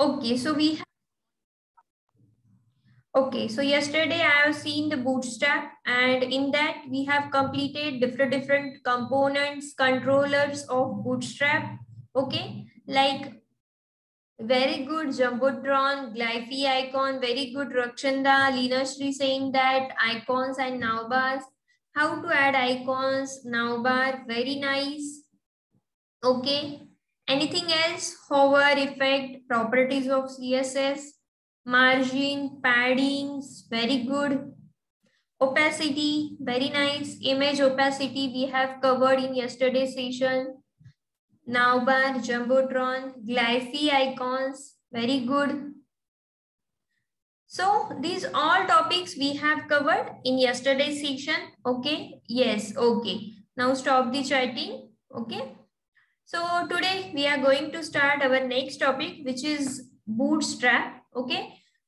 Okay, so we have Okay, so yesterday I have seen the bootstrap and in that we have completed different different components, controllers of bootstrap. Okay, like very good Jumbotron, Glyphy icon, very good Rakshanda, Lina Shri saying that icons and navbars. How to add icons, navbar, very nice. Okay, anything else? Hover effect, properties of CSS margin, paddings, very good. Opacity, very nice. Image opacity we have covered in yesterday's session. Navbar, Jumbotron, Glyphy icons, very good. So these all topics we have covered in yesterday's session. Okay, yes, okay. Now stop the chatting. Okay. So today we are going to start our next topic, which is bootstrap. Okay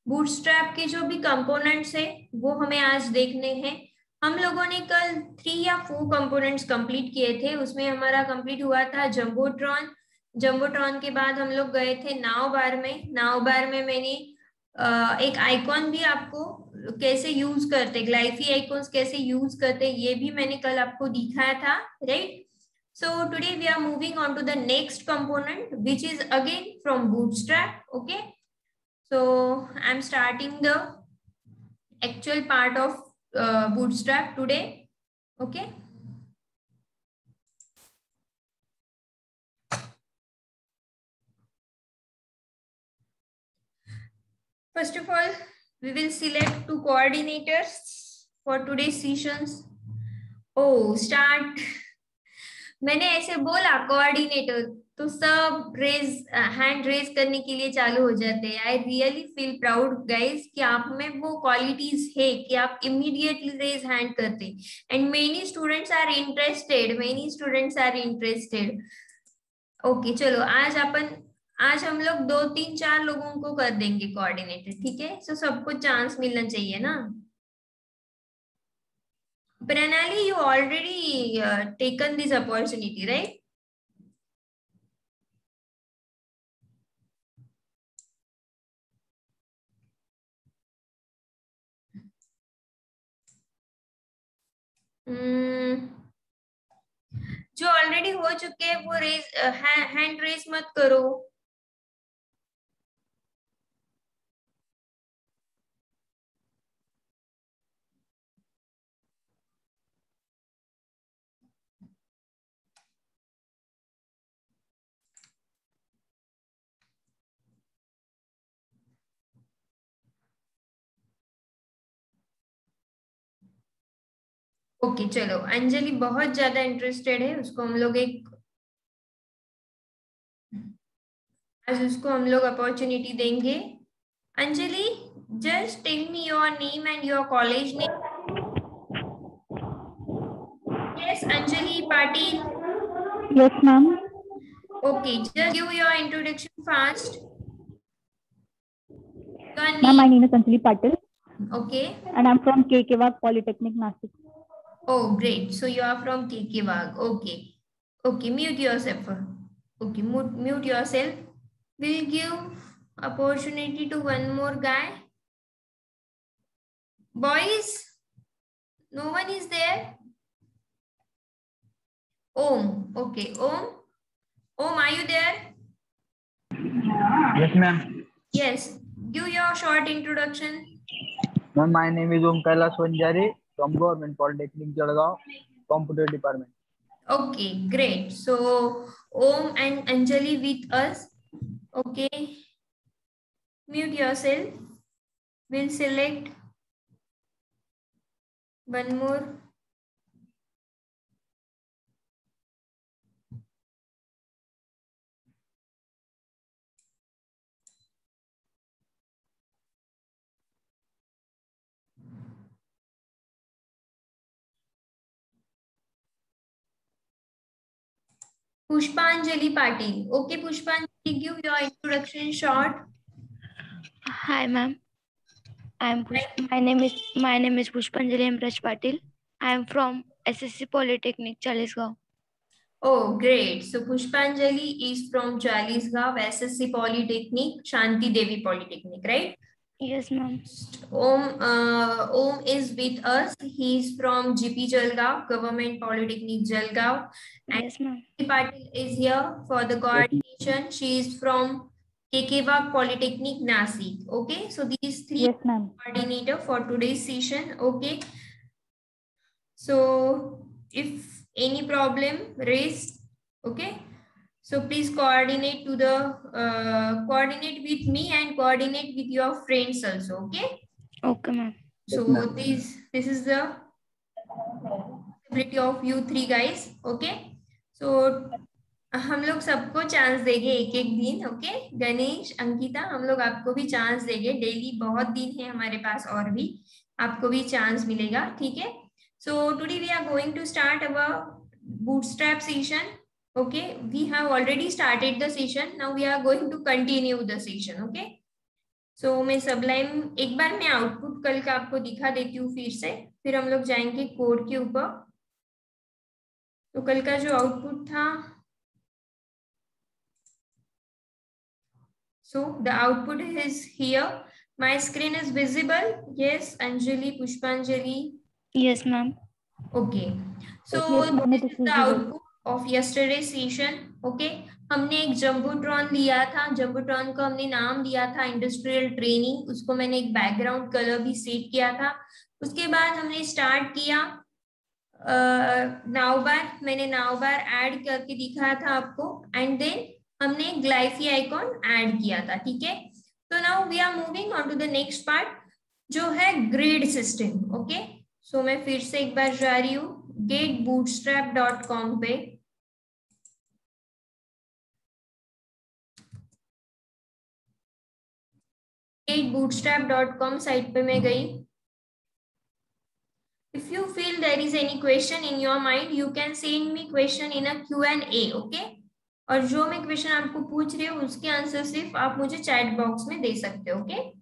bootstrap के जो भी components है वो हमें आज देखने हैं। हम लोगों ने कल थ्री या फोर कंपोनेंट्स कंप्लीट किए थे। उसमें हमारा कंप्लीट हुआ था जम्बोट्रॉन जम्बोट्रॉन के बाद हम लोग गए थे नाव बार में। नाव बार में मैंने एक आइकॉन भी आपको कैसे यूज़ करते ग्लाइफी आइकॉन्स कैसे यूज़ करते ये भी मैंने कल आपको दिखाया था right So today we are moving on to the next component, which is again from Bootstrap. Okay. So I'm starting the actual part of uh, Bootstrap today. Okay. First of all, we will select two coordinators for today's sessions. Oh, start मैंने ऐसे बोला coordinator तो सब raise hand raise करने के लिए चालू हो जाते हैं. I really feel proud guys कि आप में वो क्वालिटीज है कि आप इमीडिएटली रेज हैंड करते and many students are interested many students are interested okay चलो, आज अपन, आज हम लोग दो तीन चार लोगों को कर देंगे कोऑर्डिनेटर ठीक है? सो सबको चांस मिलना चाहिए ना? Pranali you already taken this opportunity right Hmm. जो ऑलरेडी हो चुके हैं, वो रेज हैंड रेज मत करो ओके चलो अंजलि बहुत ज़्यादा इंटरेस्टेड है उसको हम लोग एक आज उसको हम लोग अपॉर्चुनिटी देंगे Anjali just tell me your name and your college name yes Anjali Patil yes ma'am okay just give your introduction fast Ma'am, my name is Anjali Patil. Okay. And I'm from KKWAG Polytechnic, Nashik. Oh, great. So you are from KK Okay. Okay, mute yourself. Okay, mute, mute yourself. We'll give opportunity to one more guy. Boys, no one is there. Om. Okay, Om. Om, are you there? Yes, ma'am. Yes. Give your short introduction. Ma'am, my name is Om Kailas Vanjari. From Government Polytechnic Jalgaon, Computer Department. Okay, great. So Om and Anjali with us. Okay. Mute yourself. We'll select one more. Pushpanjali Patil. Okay, Pushpanjali, give your introduction short. Hi, ma'am. I'm Push my name is my name is Pushpanjali Amraj Patil. I am from SSC Polytechnic, Chalisgaon. Oh, great. So Pushpanjali is from Chalisgaon, SSC Polytechnic, Shanti Devi Polytechnic, right? Yes, ma'am. Om, uh, Om is with us. He's from GP Jalgaon, Government Polytechnic Jalgaon. And Yes, ma'am. Patil is here for the coordination. She is from Kekewak Polytechnic, Nasik. Okay, so these three Yes, coordinator for today's session. Okay. So if any problem raised, okay. So please coordinate to the uh, coordinate with me and coordinate with your friends also. Okay. Okay, ma'am. So ma'am. this this is the ability of you three guys. Okay. So हम लोग सबको chance देंगे एक एक दिन okay Ganesh Ankita हम लोग आपको भी चांस देंगे डेली बहुत दिन है हमारे पास और भी आपको भी चांस मिलेगा ठीक है so today we are going to start our bootstrap session okay we have already started the session now we are going to continue the session okay so मैं सबलाइम एक बार मैं आउटपुट कल का आपको दिखा देती हूँ फिर से फिर हम लोग जाएँगे कोड के ऊपर तो कल का जो आउटपुट था So the output is here. My screen is visible. Yes, Anjali, Pushpanjali. Yes, ma'am. Okay. So this is is the output of yesterday's session. Okay. हमने एक जम्बोट्रॉन लिया था, जम्बोट्रॉन को हमने नाम दिया था इंडस्ट्रियल ट्रेनिंग उसको मैंने एक बैकग्राउंड कलर भी सेट किया था उसके बाद हमने स्टार्ट किया नाव बार, मैंने नाव बार ऐड करके दिखाया था आपको एंड देन हमने ग्लाइफी आइकॉन ऐड किया था, ठीक है तो now we are moving on to the next part जो है ग्रेड सिस्टम ओके सो मैं फिर से एक बार जा रही हूँ गेट बूटस्ट्रैप डॉट कॉम पे। Get bootstrap dot com site पे मैं गई। If you feel there is any question in your mind, you can send me question in a q and a, okay? और जो मैं क्वेश्चन आपको पूछ रही हूँ, उसके आंसर सिर्फ़ आप मुझे चैट बॉक्स में दे सकते हो ओके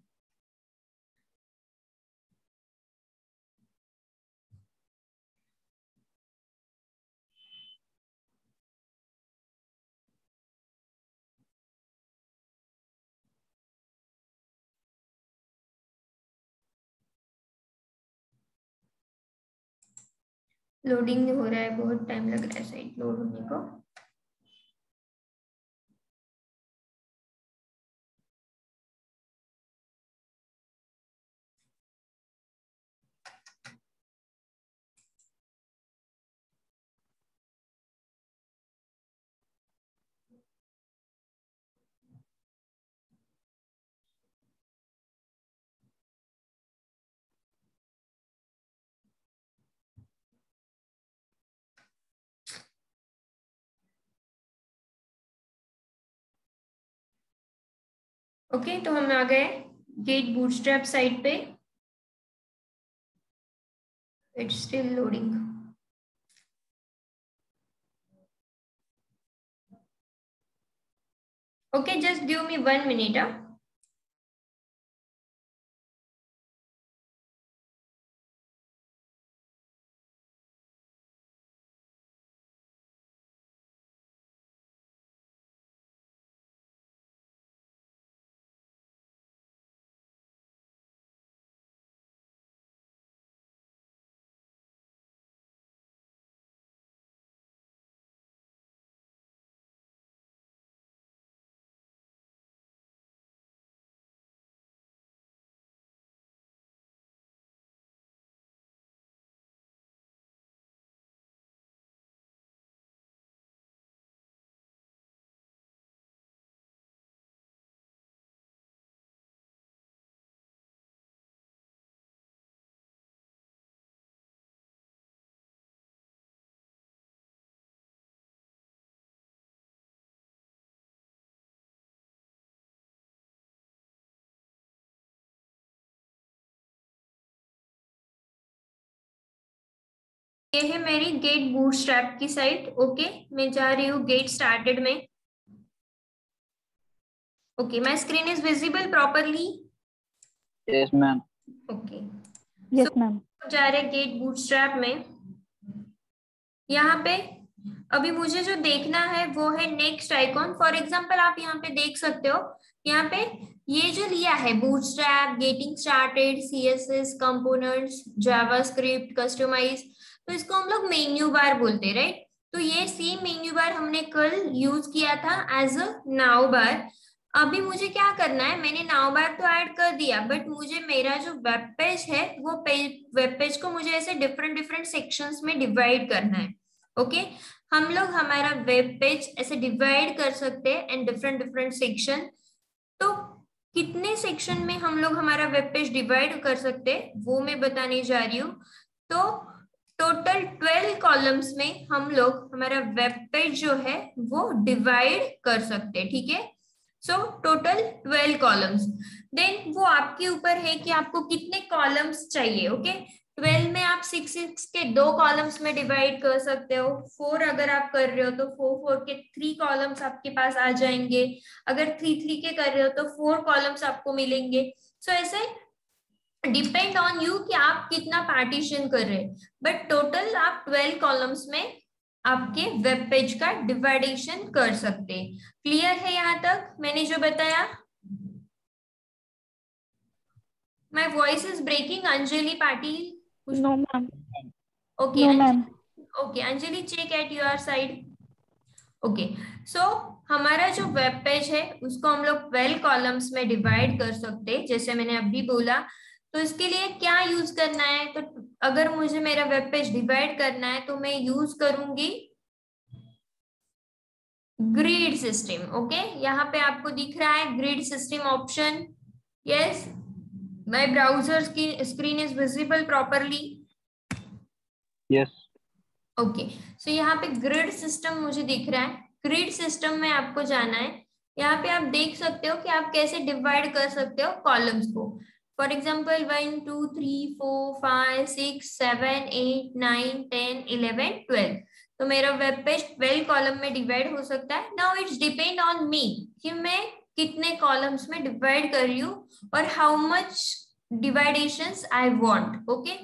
लोडिंग हो रहा है बहुत टाइम लग रहा है साइट लोड होने को। ओके तो हम आ गए गेट बूटस्ट्रैप साइट पे. It's still loading okay just give me one minute ah ये है मेरी गेट बूटस्ट्रैप की साइट ओके मैं जा रही हूँ गेट स्टार्टेड में। Okay my screen is visible properly yes ma'am. Okay Yes, ma'am. जा रहे गेट बूटस्ट्रैप में। यहाँ पे अभी मुझे जो देखना है वो है नेक्स्ट आइकॉन फॉर एग्जांपल आप यहाँ पे देख सकते हो। यहाँ पे ये जो लिया है bootstrap getting started CSS components JavaScript customize तो इसको हम लोग मेन्यू बार बोलते राइट तो ये सेम मेन्यू बार हमने कल यूज़ किया था एज अ नाउ बार अभी मुझे क्या करना है? मैंने नाउ बार तो ऐड कर दिया बट मुझे मेरा जो वेब पेज है, वो वेब पेज को मुझे ऐसे डिफरेंट डिफरेंट सेक्शंस में डिवाइड करना है ओके okay? हम लोग हमारा वेब पेज ऐसे डिवाइड कर सकते हैं एंड डिफरेंट डिफरेंट सेक्शन तो कितने सेक्शन में हम लोग हमारा वेब पेज डिवाइड कर सकते हैं, वो मैं बताने जा रही हूँ। तो टोटल ट्वेल्व कॉलम्स में हम लोग हमारा वेब पेज जो है वो डिवाइड कर सकते हैं ठीक है? So total twelve columns then वो आपके ऊपर है कि आपको कितने कॉलम्स चाहिए ओके ट्वेल्व में आप सिक्स सिक्स के दो कॉलम्स में डिवाइड कर सकते हो। फोर अगर आप कर रहे हो तो फोर फोर के थ्री कॉलम्स आपके पास आ जाएँगे। अगर थ्री थ्री के कर रहे हो तो फोर कॉलम्स आपको मिलेंगे। सो so, ऐसे डिपेंड ऑन यू कि आप कितना पार्टीशन कर रहे हैं। बट टोटल आप ट्वेल्व कॉलम्स में आपके वेब पेज का डिवाइडेशन कर सकते हैं। क्लियर है यहाँ तक? मैंने जो बताया? My voice is breaking Anjali Patil? No ma'am okay okay Anjali check at your side okay so हमारा जो वेब पेज है उसको हम लोग ट्वेल्व कॉलम्स में डिवाइड कर सकते जैसे मैंने अभी बोला तो इसके लिए क्या यूज़ करना है? तो अगर मुझे मेरा वेब पेज डिवाइड करना है तो मैं यूज़ करूँगी ग्रिड सिस्टम ओके यहाँ पे आपको दिख रहा है grid system option yes my browser की screen is visible properly yes okay so यहाँ पे ग्रिड सिस्टम मुझे दिख रहा है। ग्रिड सिस्टम में आपको जाना है। यहाँ पे आप देख सकते हो कि आप कैसे डिवाइड कर सकते हो कॉलम्स को। For example one two three four five six seven eight nine ten eleven twelve तो मेरा वेब पेज ट्वेल्व कॉलम में डिवाइड हो सकता है। Now it's depend on me कि मैं कितने कॉलम्स में डिवाइड कर रही हूँ और how much division I want okay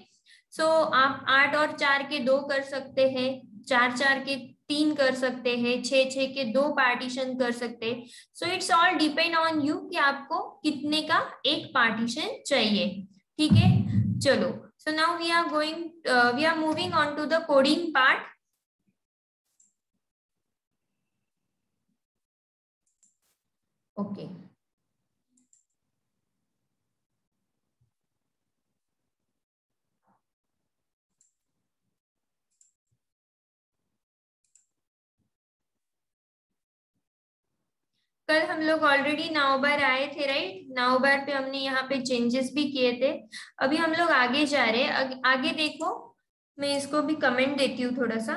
so आप आठ और चार के दो कर सकते हैं। चार चार के तीन कर सकते हैं छ छ के दो पार्टीशन कर सकते हैं। So it's all depend on you कि आपको कितने का एक पार्टीशन चाहिए। ठीक है? चलो। So now we are going we are moving on to the coding part okay कल हम लोग ऑलरेडी नाव बार आए थे राइट नाव बार पे हमने यहाँ पे चेंजेस भी किए थे। अभी हम लोग आगे जा रहे हैं। आगे, आगे देखो। मैं इसको भी कमेंट देती हूँ थोड़ा सा।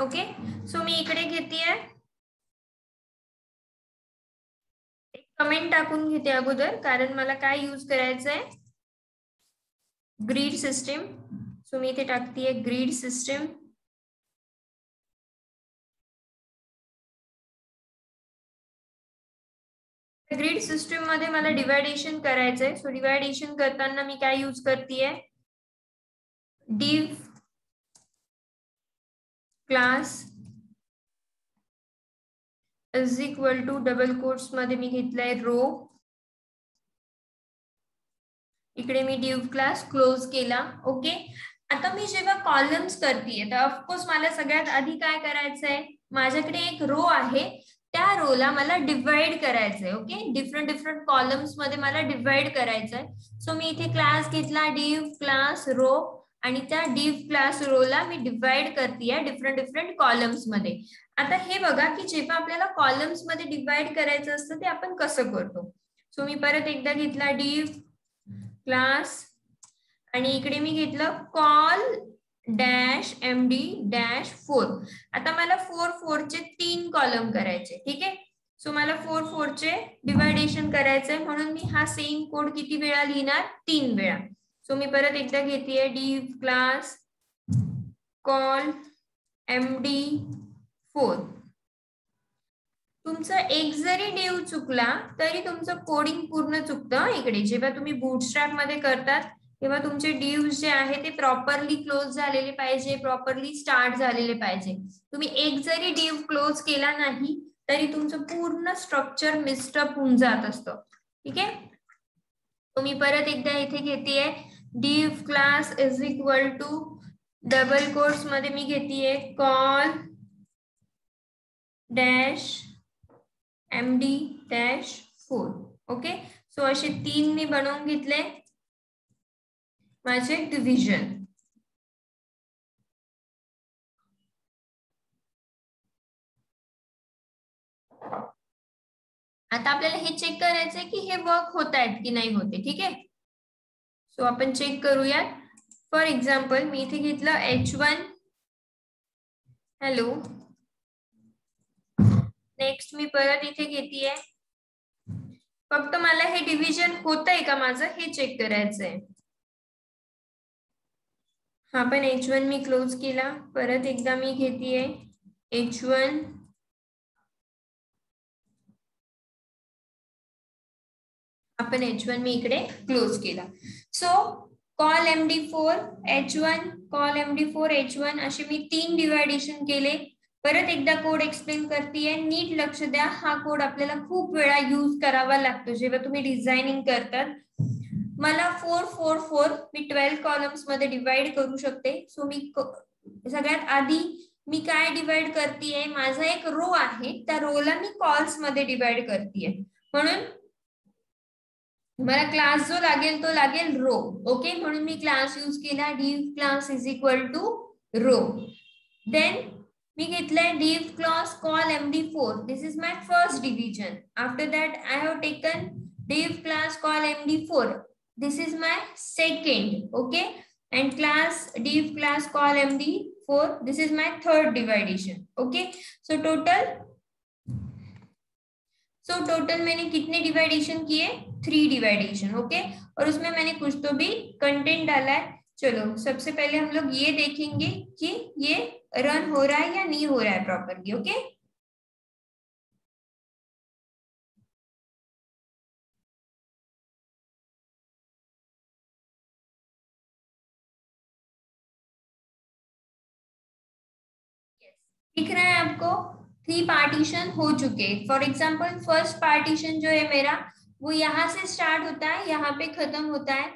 ओके सो मी इकडे घेते एक कमेंट टाकून घेते अगोदर, कारण मला काय यूज़ करायचं ग्रीड सिस्टीम सो मी इथे टाकतीये ग्रीड सिस्टीम ग्रीड सिस्टीम मध्ये मला डिवायडेशन करायचंय. सो डिवायडेशन करताना मी काय यूज़ करतेय? Div class is equal to double quotes मध्ये मी रो इकडे मी डिव क्लास क्लोज केला. ओके आता मी जेव्हा कॉलम्स करते तर ऑफकोर्स मला सगळ्यात आधी करायचंय माझ्याकडे एक रो आहे. त्या रोला मला डिवाइड करायचंय ओके डिफरंट डिफरंट कॉलम्स मध्ये मला डिवाइड करायचंय सो मी इथे क्लास घेतला क्लास रो आणि त्या डीप क्लास रोला मी डिवाइड करते डिफरंट डिफरंट कॉलम्समध्ये. आता हे बघा की जेव्हा आपल्याला कॉलम्समध्ये डिवाइड करायचं असतं ते आपण कसं करतो? सो मी परत एकदा घेतला डिव क्लास आणि इकडे मी घेतलं col dash M D dash four आता मला फोर फोरचे तीन कॉलम करायचे ठीक आहे? सो मला फोर फोरचे डिवायडेशन करायचंय म्हणून मी हा सेम कोड किती वेळा लिहिणार? तीन वेळा. सो मी परत एकदा घेते class col M D four तुमचं एक जरी डिव चुकला, तरी तुमचं कोडिंग पूर्ण चुकतं इकडे. जेव्हा तुम्ही बुटस्ट्रॅप मध्ये करतात, तेव्हा तुमचे डिव्स जे ते प्रॉपरली क्लोज झालेले प्रॉपरली स्टार्ट पाहिजे. तुम्ही एक जरी डिव क्लोज केला नाही, तरी तुमचं पूर्ण स्ट्रक्चर मिस्टअप होऊन जात असतं. ठीक आहे? तुम्ही परत एकदा इथे घेते div class is equal to double quotes मध्ये मी घेते col dash M D dash four okay so असे तीन मी बनवून घेतले माझे आता हे चेक करायचंय की हे वर्क होत आहेत की नाही होते, ठीक आहे? सो आपण चेक करूयात. फॉर एक्झाम्पल मी इथे घेतलं एच वन हॅलो नेक्स्ट मी परत इथे घेते फक्त मला हे डिव्हिजन होत आहे का माझं? हे चेक करायचंय. हा पण एच वन मी क्लोज केला. परत एकदा मी घेते एच वन आपण एच वन मी इकडे क्लोज केला so col M D four H one col M D four H one असे मी तीन डिवायडेशन केले परत एकदा कोड एक्सप्लेन करतेय नीट लक्ष द्या, हा कोड आपल्याला खूप वेळा युज करावा लागतो, जेव्हा तुम्ही डिझायनिंग करतात. मला फोर फोर फोर मी ट्वेल्व कॉलम्स मध्ये डिवाइड करू शकते. सो मी सगळ्यात आधी मी काय डिवाइड करतेय? माझा एक रो आहे, त्या रोला मी कॉल्स मध्ये डिवाइड करतेय. म्हणून मला क्लास जो लागेल तो लागेल रो ओके मी क्लास यूज़ केला. Div class is equal to row then मी घेतलंय div class col M D four this is my first division after that I have taken div class col M D four this is my second. Okay? And class div class call md 4 this is my third division. Okay? So, total so total मैंने कितने डिवाइडेशन किए? Three डिवाइडेशन, okay? और उसमें मैंने कुछ तो भी कंटेंट डाला है। चलो, सबसे पहले हम लोग ये देखेंगे कि ये रन हो रहा है या नहीं हो रहा है प्रॉपरली ओके? दिख रहा है आपको? थ्री पार्टीशन हो चुके। फॉर एग्ज़ाम्पल फ़र्स्ट पार्टीशन जो है मेरा वो यहाँ से स्टार्ट होता है, यहाँ पे खत्म होता है।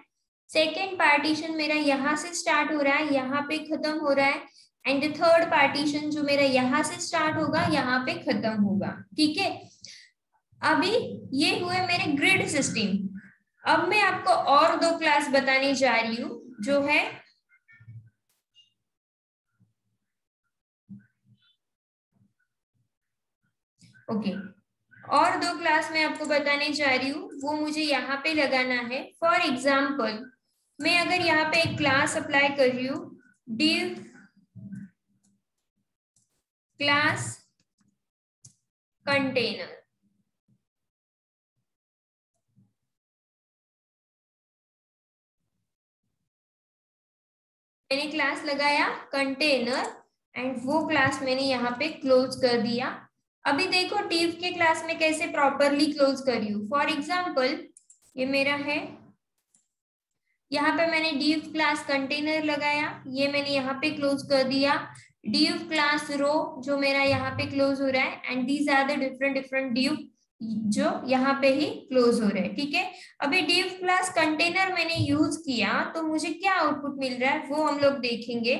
सेकेंड पार्टीशन मेरा यहाँ से स्टार्ट हो रहा है, यहाँ पे खत्म हो रहा है। एंड थर्ड पार्टीशन जो मेरा यहाँ से स्टार्ट होगा, यहाँ पे खत्म होगा, ठीक है? अभी ये हुए मेरे ग्रिड सिस्टम अब मैं आपको और दो क्लास बताने जा रही हूँ, जो है ओके okay. और दो क्लास मैं आपको बताने जा रही हूँ, वो मुझे यहाँ पे लगाना है। फॉर एग्ज़ाम्पल मैं अगर यहाँ पे एक क्लास अप्लाई कर रही हूँ डिव क्लास कंटेनर मैंने क्लास लगाया कंटेनर एंड वो क्लास मैंने यहाँ पे क्लोज कर दिया। अभी देखो डिव के क्लास में कैसे प्रॉपरली क्लोज करी हूँ। फॉर एग्ज़ाम्पल ये मेरा है। यहाँ पे मैंने डिव क्लास कंटेनर लगाया। ये मैंने यहाँ पे क्लोज कर दिया। डिव क्लास रो जो मेरा यहाँ पे क्लोज हो रहा है। And these are the different different div जो यहाँ पे ही क्लोज हो रहे हैं। ठीक है? अभी डिव क्लास कंटेनर मैंने यूज़ किया तो मुझे क्या आउटपुट मिल रहा है वो हम लोग देखेंगे।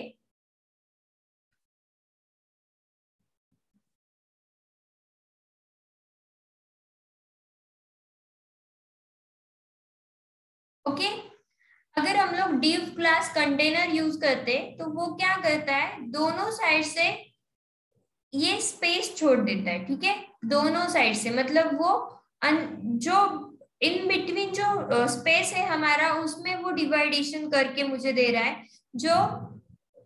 लोग div क्लास कंटेनर यूज़ करते तो वो क्या करता है? दोनों साइड से ये स्पेस छोड़ देता है, ठीक है? दोनों साइड से मतलब वो जो इन बिटवीन जो स्पेस है हमारा, उसमें वो डिवाइडेशन करके मुझे दे रहा है, जो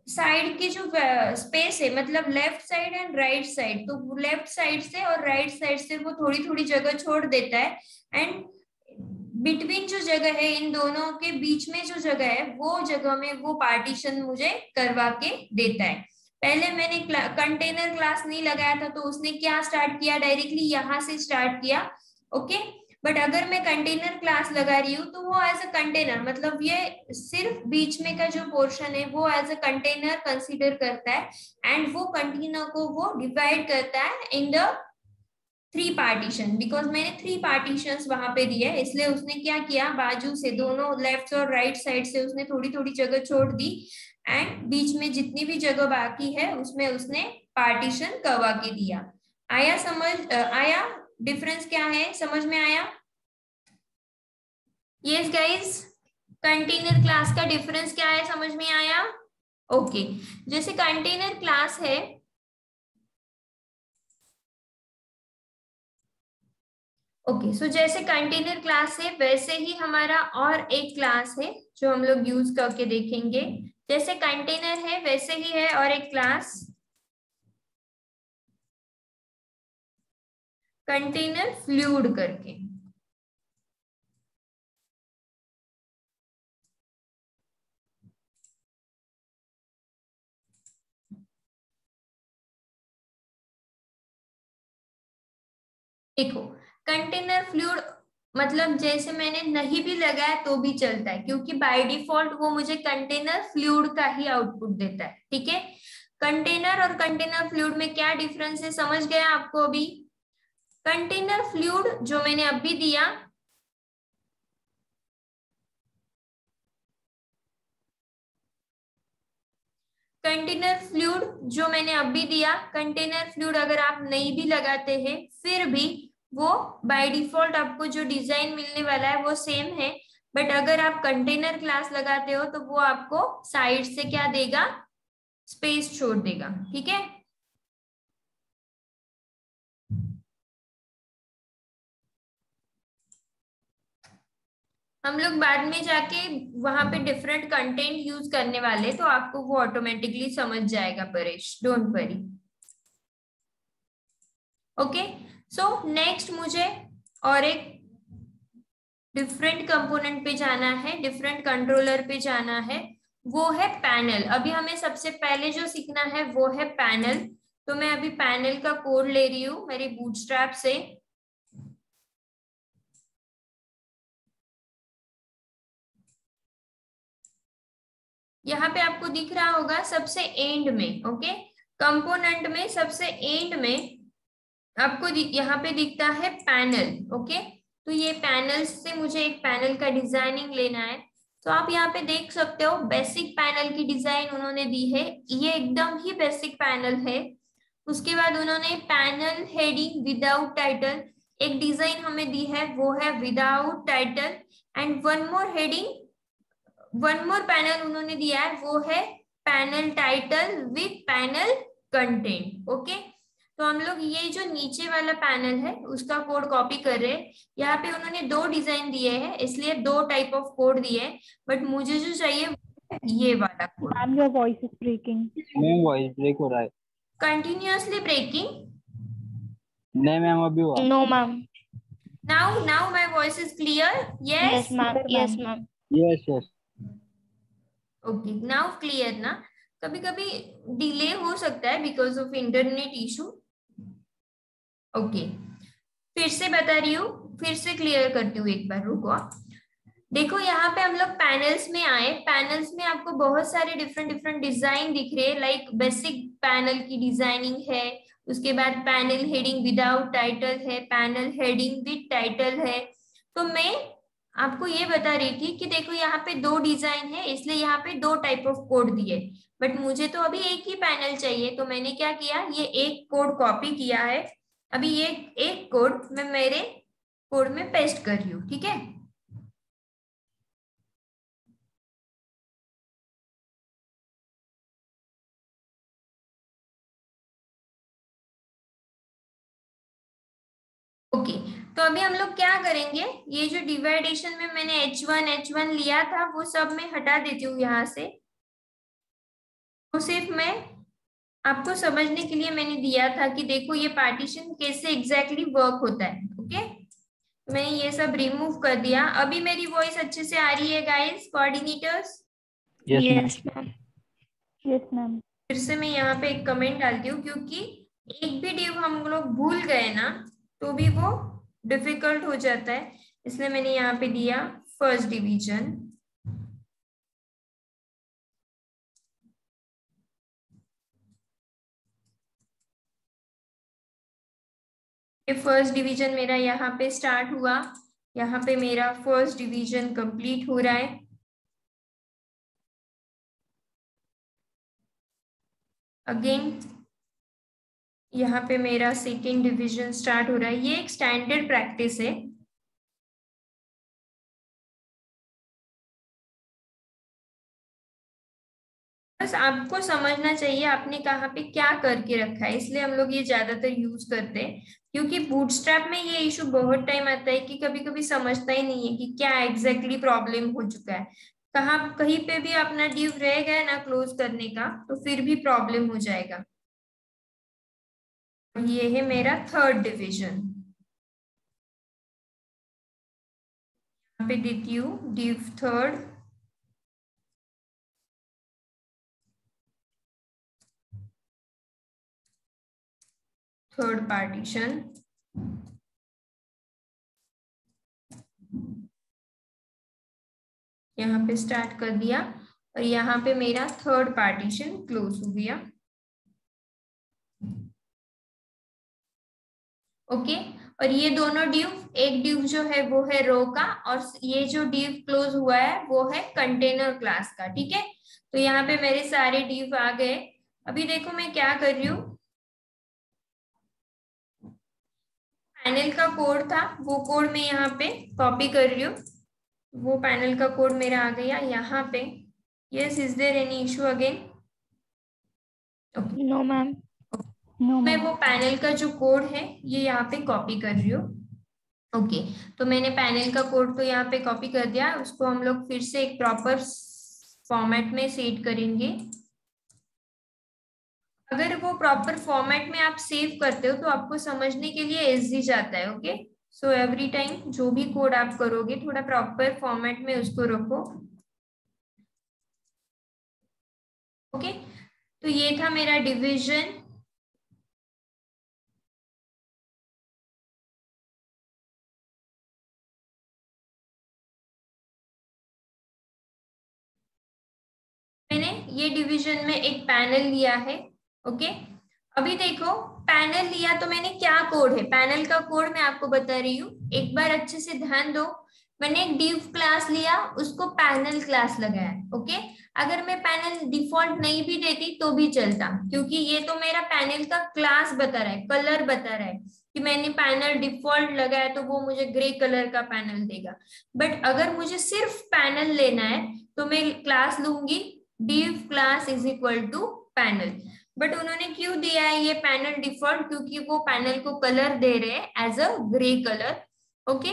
साइड की जो स्पेस है मतलब left side and right side तो लेफ़्ट साइड से और राइट right साइड से वो थोड़ी थोड़ी जगह छोड़ देता है, एंड बिटवीन जो जगह है, इन दोनों के बीच में जो जगह है, वो जगह में वो पार्टीशन मुझे करवा के देता है। पहले मैंने कंटेनर क्लास नहीं लगाया था तो उसने क्या स्टार्ट किया? डायरेक्टली यहाँ से स्टार्ट किया ओके बट अगर मैं कंटेनर क्लास लगा रही हूँ तो वो एज अ कंटेनर मतलब ये सिर्फ़ बीच में का जो पोर्शन है, वो एज अ कंटेनर कंसिडर करता है एंड वो कंटेनर को वो डिवाइड करता है in the three partition because मैंने थ्री पार्टीशन वहाँ पे दिए, इसलिए उसने क्या किया, बाजू से, दोनों लेफ़्ट और राइट साइड से उसने थोड़ी थोड़ी जगह छोड़ दी एंड बीच में जितनी भी जगह बाकी है, उसमें उसने पार्टीशन करवा के दिया। आया समझ आया? डिफरेंस क्या है? समझ में आया? यस गाइस कंटेनर क्लास का डिफरेंस क्या है? समझ में आया? Okay okay. जैसे कंटेनर क्लास है ओके सो जैसे कंटेनर क्लास है, वैसे ही हमारा और एक क्लास है, जो हम लोग यूज़ करके देखेंगे। जैसे कंटेनर है, वैसे ही है और एक क्लास कंटेनर फ्लूड करके। देखो कंटेनर फ्लूड मतलब जैसे मैंने नहीं भी लगाया तो भी चलता है, क्योंकि बाय डिफ़ॉल्ट वो मुझे कंटेनर फ्लूड का ही आउटपुट देता है, ठीक है? कंटेनर और कंटेनर फ्लूड में क्या डिफरेंस है? समझ गया आपको अभी? कंटेनर फ्लूड जो मैंने अभी दिया, कंटेनर फ्लूड जो मैंने अभी दिया, कंटेनर फ्लूड अगर आप नहीं भी लगाते हैं, फिर भी वो बाय डिफ़ॉल्ट आपको जो डिज़ाइन मिलने वाला है वो सेम है बट अगर आप कंटेनर क्लास लगाते हो तो वो आपको साइड से क्या देगा? स्पेस छोड़ देगा, ठीक है? हम लोग बाद में जाके वहाँ पे डिफरेंट कंटेंट यूज़ करने वाले तो आपको वो ऑटोमेटिकली समझ जाएगा, Paresh don't worry okay so so, next मुझे और एक डिफरेंट कंपोनेंट पे जाना है डिफरेंट कंट्रोलर पे जाना है वो है पैनल अभी हमें सबसे पहले जो सीखना है वो है पैनल तो मैं अभी पैनल का कोड ले रही हूँ मेरी बूटस्ट्रैप से। यहाँ पे आपको दिख रहा होगा सबसे एंड में ओके कंपोनेंट में सबसे एंड में आपको यहाँ पे दिखता है पैनल ओके तो ये पैनल से मुझे एक पैनल का डिज़ाइनिंग लेना है। तो आप यहाँ पे देख सकते हो बेसिक पैनल की डिज़ाइन उन्होंने दी है। ये एकदम ही बेसिक पैनल है। उसके बाद उन्होंने पैनल हेडिंग विदाउट टाइटल एक डिज़ाइन हमें दी है, वो है without title and one more heading one more panel उन्होंने दिया है, वो है panel title with panel content okay तो हम लोग ये जो नीचे वाला पैनल है उसका कोड कॉपी कर रहे हैं। यहाँ पे उन्होंने दो डिज़ाइन दिए हैं इसलिए दो टाइप ऑफ़ कोड दिए हैं। बट मुझे जो चाहिए ये वाला code ma'am your voice is breaking ma'am voice break हो रहा है। कंटिन्यूअसली ब्रेकिंग नहीं मैम अभी हुआ। No ma'am now now my voice is clear yes yes ma'am yes ma'am yes yes okay now clear ना? कभी कभी डिले हो सकता है because of internet issue okay फिर से बता रही हूँ, फिर से क्लियर करती हूँ एक बार, रुको देखो, यहाँ पे हम लोग पैनल्स में आए। पैनल्स में आपको बहुत सारे डिफरेंट डिफरेंट डिज़ाइन दिख रहे हैं। लाइक बेसिक पैनल की डिज़ाइनिंग है, उसके बाद पैनल हेडिंग विदाउट टाइटल है पैनल हेडिंग विद टाइटल है। तो मैं आपको ये बता रही थी कि देखो, यहाँ पे दो डिज़ाइन है, इसलिए यहाँ पे दो टाइप ऑफ़ कोड दिए। बट मुझे तो अभी एक ही पैनल चाहिए तो मैंने क्या किया? ये एक कोड कॉपी किया है। अभी ये एक कोड मैं मेरे कोड में पेस्ट कर रही हूँ, ठीक है? ओके तो अभी हम लोग क्या करेंगे? ये जो डिवाइडेशन में मैंने H1 H1 लिया था, वो सब मैं हटा देती हूँ यहाँ से। तो सिर्फ़ मैं आपको समझने के लिए मैंने दिया था कि देखो ये पार्टीशन कैसे एग्जैक्टली exactly वर्क होता है ओके तो मैंने ये सब रिमूव कर दिया। अभी मेरी वॉइस अच्छे से आ रही है guys coordinators yes ma'am yes ma'am फिर से मैं यहाँ पे एक कमेंट डालती हूँ क्योंकि एक भी डिव हम लोग भूल गए ना तो भी वो डिफ़िकल्ट हो जाता है। इसलिए मैंने यहाँ पे दिया फ़र्स्ट डिवीज़न ये फ़र्स्ट डिवीज़न मेरा यहाँ पे स्टार्ट हुआ। यहाँ पे मेरा फ़र्स्ट डिवीज़न कंप्लीट हो रहा है। अगेन यहाँ पे मेरा सेकेंड डिवीज़न स्टार्ट हो रहा है। ये एक स्टैंडर्ड प्रैक्टिस है। बस आपको समझना चाहिए आपने कहाँ पे क्या करके रखा है, इसलिए हम लोग ये ज़्यादातर यूज़ करते हैं। क्योंकि बूटस्ट्रैप में ये इशू बहुत टाइम आता है कि कभी कभी समझता ही नहीं है कि क्या एग्जैक्टली exactly प्रॉब्लम हो चुका है। कहाँ, कहीं पे भी अपना ड्यू रह गया ना क्लोज करने का तो फिर भी प्रॉब्लम हो जाएगा। ये है मेरा थर्ड डिविजन पे देती हूँ ड्यू थर्ड थर्ड पार्टीशन यहाँ पे स्टार्ट कर दिया और यहाँ पे मेरा थर्ड पार्टीशन क्लोज हो गया। ओके और ये दोनों ड्यूव एक ड्यूव जो है वो है रो का और ये जो ड्यूव क्लोज हुआ है वो है कंटेनर क्लास का, ठीक है? तो यहाँ पे मेरे सारे ड्यूव आ गए। अभी देखो मैं क्या कर रही हूँ? पैनल का कोड था वो कोड मैं यहाँ पे कॉपी कर रही हूँ। वो पैनल का कोड मेरा आ गया यहाँ पे। Yes is there any issue again no ma'am no मैं वो पैनल का जो कोड है ये यहाँ पे कॉपी कर रही हूँ। ओके okay, तो मैंने पैनल का कोड तो यहाँ पे कॉपी कर दिया। उसको हम लोग फिर से एक प्रॉपर फॉर्मेट में सेट करेंगे। अगर वो प्रॉपर फॉर्मेट में आप सेव करते हो तो आपको समझने के लिए इजी जाता है ओके सो एवरी टाइम जो भी कोड आप करोगे, थोड़ा प्रॉपर फॉर्मेट में उसको रखो। ओके तो ये था मेरा डिवीज़न मैंने ये डिवीज़न में एक पैनल लिया है। ओके? अभी देखो पैनल लिया तो मैंने क्या कोड है? पैनल का कोड मैं आपको बता रही हूँ। एक बार अच्छे से ध्यान दो। मैंने एक डिव क्लास लिया, उसको पैनल क्लास लगाया, ओके? अगर मैं पैनल डिफ़ॉल्ट नहीं भी देती तो भी चलता, क्योंकि ये तो मेरा पैनल का क्लास बता रहा है कलर बता रहा है। कि मैंने पैनल डिफ़ॉल्ट लगाया तो वो मुझे ग्रे कलर का पैनल देगा। बट अगर मुझे सिर्फ़ पैनल लेना है तो मैं क्लास लूँगी, div class is equal to panel but उन्होंने क्यों दिया है ये पैनल डिफ़ॉल्ट क्योंकि वो पैनल को कलर दे रहे हैं as a grey colour okay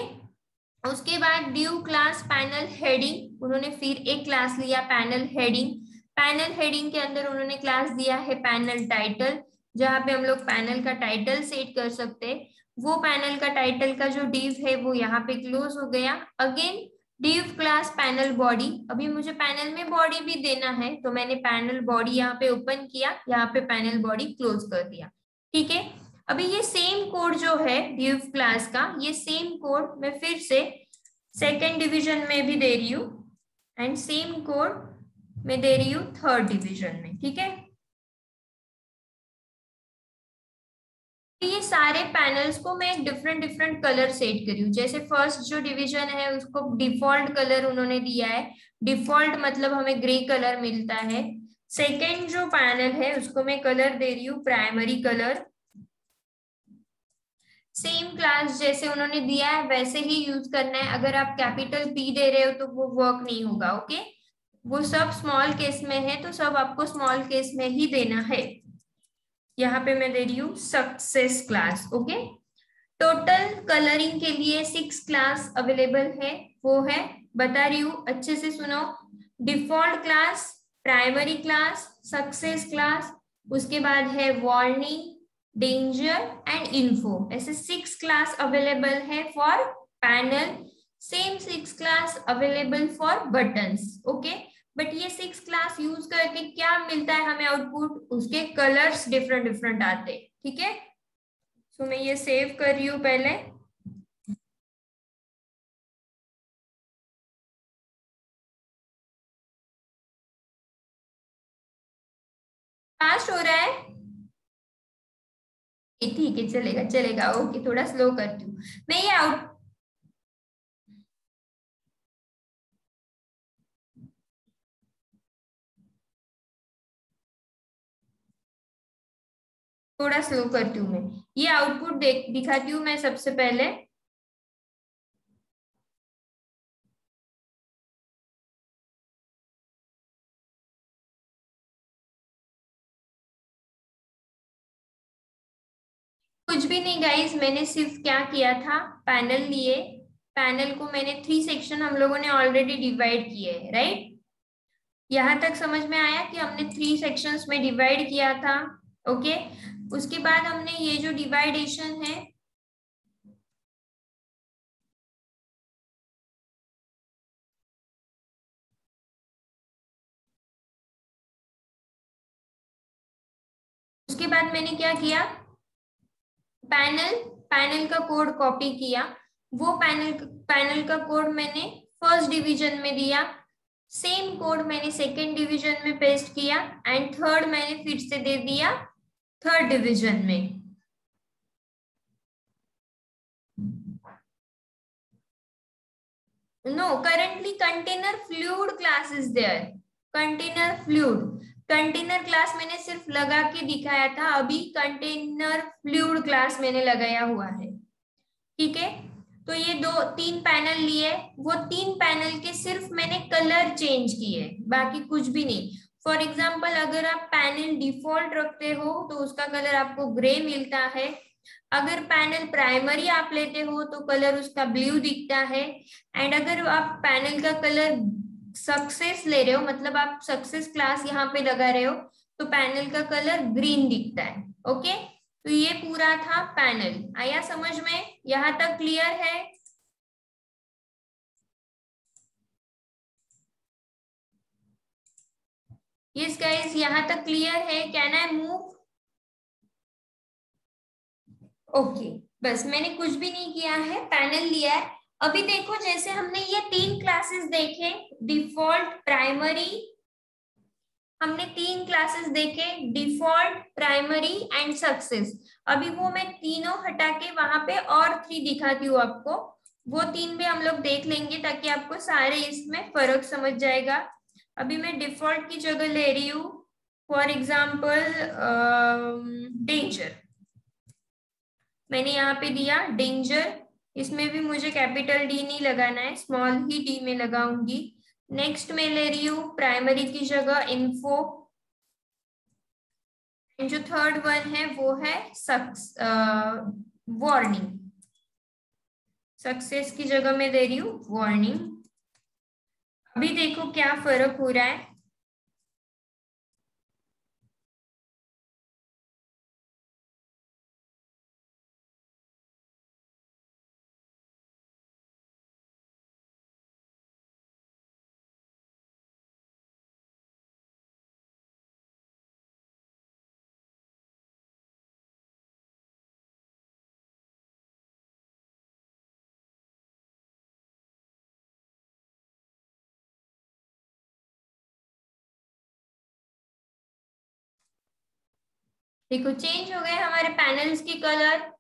उसके बाद ड्यू क्लास पैनल हेडिंग उन्होंने फिर एक क्लास लिया पैनल हेडिंग पैनल हेडिंग के अंदर उन्होंने क्लास दिया है पैनल टाइटल जहाँ पे हम लोग पैनल का टाइटल सेट कर सकते हैं। वो पैनल का टाइटल का जो डीव है, वो यहाँ पे क्लोज हो गया। Again div class panel body. अभी मुझे पैनल में बॉडी भी देना है तो मैंने पैनल बॉडी यहाँ पे ओपन किया, यहाँ पे पैनल बॉडी क्लोज कर दिया। ठीक है? अभी ये सेम कोड जो है डिव क्लास का, ये सेम कोड मैं फिर से सेकेंड डिविजन में भी दे रही हूँ, एंड सेम कोड मैं दे रही हूँ थर्ड डिविजन में। ठीक है? ये सारे पैनल्स को मैं एक डिफरेंट डिफरेंट कलर सेट करी हूँ। जैसे फ़र्स्ट जो डिवीज़न है, उसको डिफ़ॉल्ट कलर उन्होंने दिया है। डिफ़ॉल्ट मतलब हमें ग्रे कलर मिलता है। सेकेंड जो पैनल है, उसको मैं कलर दे रही हूँ प्राइमरी कलर सेम क्लास जैसे उन्होंने दिया है, वैसे ही यूज़ करना है। अगर आप कैपिटल पी दे रहे हो तो वो वर्क नहीं होगा ओके वो सब स्मॉल केस में है तो सब आपको स्मॉल केस में ही देना है। यहाँ पे मैं दे रही हूँ success class okay total colouring के लिए सिक्स क्लास अवेलेबल है, वो है, बता रही हूँ, अच्छे से सुनो। Default class primary class success class उसके बाद है वार्निंग डेंजर एंड इन्फो ऐसे सिक्स क्लास अवेलेबल है for panel same six class available for buttons okay but ये सिक्स क्लास यूज़ करके क्या मिलता है हमें आउटपुट उसके कलर्स डिफरेंट डिफरेंट आते ठीक है? सो मैं ये सेव कर रही हूँ पहले। फास्ट हो रहा है? ठीक है, चलेगा चलेगा ओके थोड़ा स्लो करती हूँ। मैं ये आउट थोड़ा स्लो करती हूँ मैं। ये आउटपुट देख, दिखाती हूँ मैं सबसे पहले। कुछ भी नहीं गाइज़ मैंने सिर्फ़ क्या किया था? पैनल लिए। पैनल को मैंने थ्री सेक्शन हम लोगों ने ऑलरेडी डिवाइड किए राइट यहाँ तक समझ में आया कि हमने थ्री सेक्शंस में डिवाइड किया था? ओके? उसके बाद हमने ये जो डिवाइडेशन है, उसके बाद मैंने क्या किया? पैनल पैनल का कोड कॉपी किया। वो पैनल पैनल का कोड मैंने फ़र्स्ट डिवीज़न में दिया। सेम कोड मैंने सेकेंड डिवीज़न में पेस्ट किया। एंड थर्ड मैंने फिर से दे दिया। थर्ड डिवीज़न में। No, currently container fluid class is there container fluid container class मैंने सिर्फ़ लगा के दिखाया था, अभी कंटेनर फ्लूड क्लास मैंने लगाया हुआ है। ठीक है? तो ये दो, तीन पैनल लिए। वो तीन पैनल के सिर्फ़ मैंने कलर चेंज किए, बाकी कुछ भी नहीं। फॉर एग्ज़ाम्पल अगर आप पैनल डिफ़ॉल्ट रखते हो तो उसका कलर आपको ग्रे मिलता है। अगर पैनल प्राइमरी आप लेते हो तो कलर उसका ब्लू दिखता है। एंड अगर आप पैनल का कलर सक्सेस ले रहे हो मतलब आप सक्सेस क्लास यहाँ पे लगा रहे हो तो पैनल का कलर ग्रीन दिखता है। ओके तो ये पूरा था पैनल आया समझ में? यहाँ तक क्लियर है? यस गाइस यहाँ तक क्लियर है. कैन आई मूव ओके बस मैंने कुछ भी नहीं किया है. पैनल लिया है. अभी देखो, जैसे हमने ये तीन क्लासेस देखे डिफ़ॉल्ट प्राइमरी हमने तीन क्लासेस देखे डिफ़ॉल्ट प्राइमरी एंड सक्सेस अभी वो मैं तीनों हटा के वहाँ पे और थ्री दिखाती हूँ आपको. वो तीन भी हम लोग देख लेंगे ताकि आपको सारे इसमें फ़र्क समझ जाएगा. अभी मैं डिफ़ॉल्ट की जगह ले रही हूँ फॉर एग्ज़ाम्पल डेंजर मैंने यहाँ पे दिया डेंजर इसमें भी मुझे कैपिटल डी नहीं लगाना है स्मॉल ही डी में लगाऊँगी। नेक्स्ट में ले रही हूँ प्राइमरी की जगह इन्फो जो थर्ड वन है, वो है सक्स वार्निंग सक्सेस की जगह में दे रही हूँ वार्निंग अभी देखो क्या फ़र्क हो रहा है। देखो चेंज हो गए हमारे पैनल्स की कलर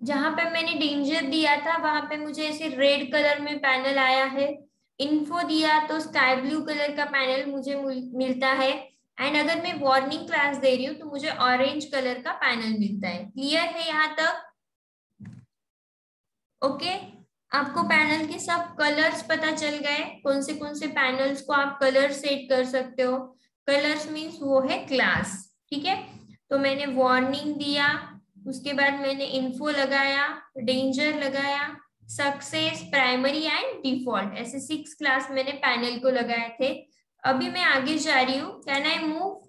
जहाँ पे मैंने डेंजर दिया था, वहाँ पे मुझे ऐसे रेड कलर में पैनल आया है. इन्फो दिया तो स्काई ब्लू कलर का पैनल मुझे मिलता है. एंड अगर मैं वार्निंग क्लास दे रही हूँ तो मुझे ऑरेंज कलर का पैनल मिलता है. क्लियर है यहाँ तक? Okay okay? आपको पैनल के सब कलर्स पता चल गए. कौन से कौन से पैनल्स को आप कलर सेट कर सकते हो. कलर्स मीन्स वो है क्लास ठीक है? तो मैंने वार्निंग दिया, उसके बाद मैंने इन्फो लगाया डेंजर लगाया सक्सेस प्राइमरी एंड डिफ़ॉल्ट ऐसे सिक्स क्लास मैंने पैनल को लगाए थे। अभी मैं आगे जा रही हूँ। Can I move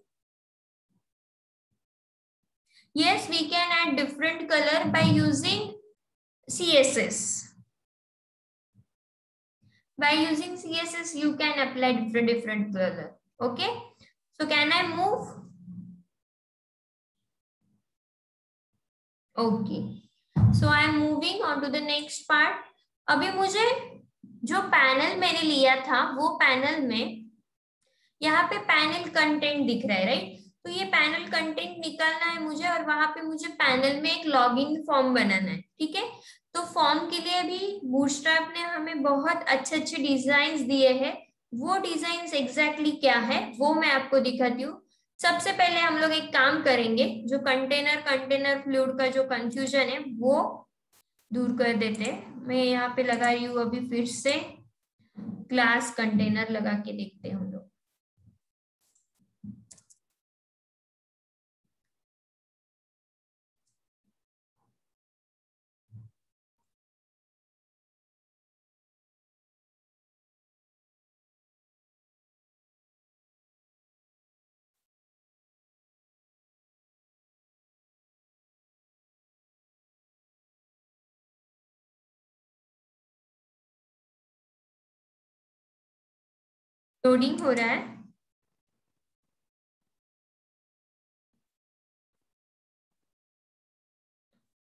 yes we can add different colour by using CSS by using CSS you can apply different different colour okay so can I move okay. So I am moving on to the next part अभी मुझे जो panel मैंने लिया था, वो panel में यहाँ पे पैनल कंटेंट दिख रहा है राइट तो ये पैनल कंटेंट निकालना है मुझे और वहाँ पे मुझे पैनल में एक लॉगिन फॉर्म बनाना है, ठीक है? तो फॉर्म के लिए भी बूटस्ट्रैप ने हमें बहुत अच्छे अच्छे डिज़ाइन दिए हैं। वो डिज़ाइन एग्जैक्टली exactly क्या है, वो मैं आपको दिखाती हूँ। सबसे पहले हम लोग एक काम करेंगे, जो कंटेनर कंटेनर फ्लूड का जो कंफ्यूजन है, वो दूर कर देते हैं। मैं यहाँ पे लगा रही हूँ अभी फिर से क्लास कंटेनर लगा के देखते हैं हम लोग। लोडिंग हो रहा है।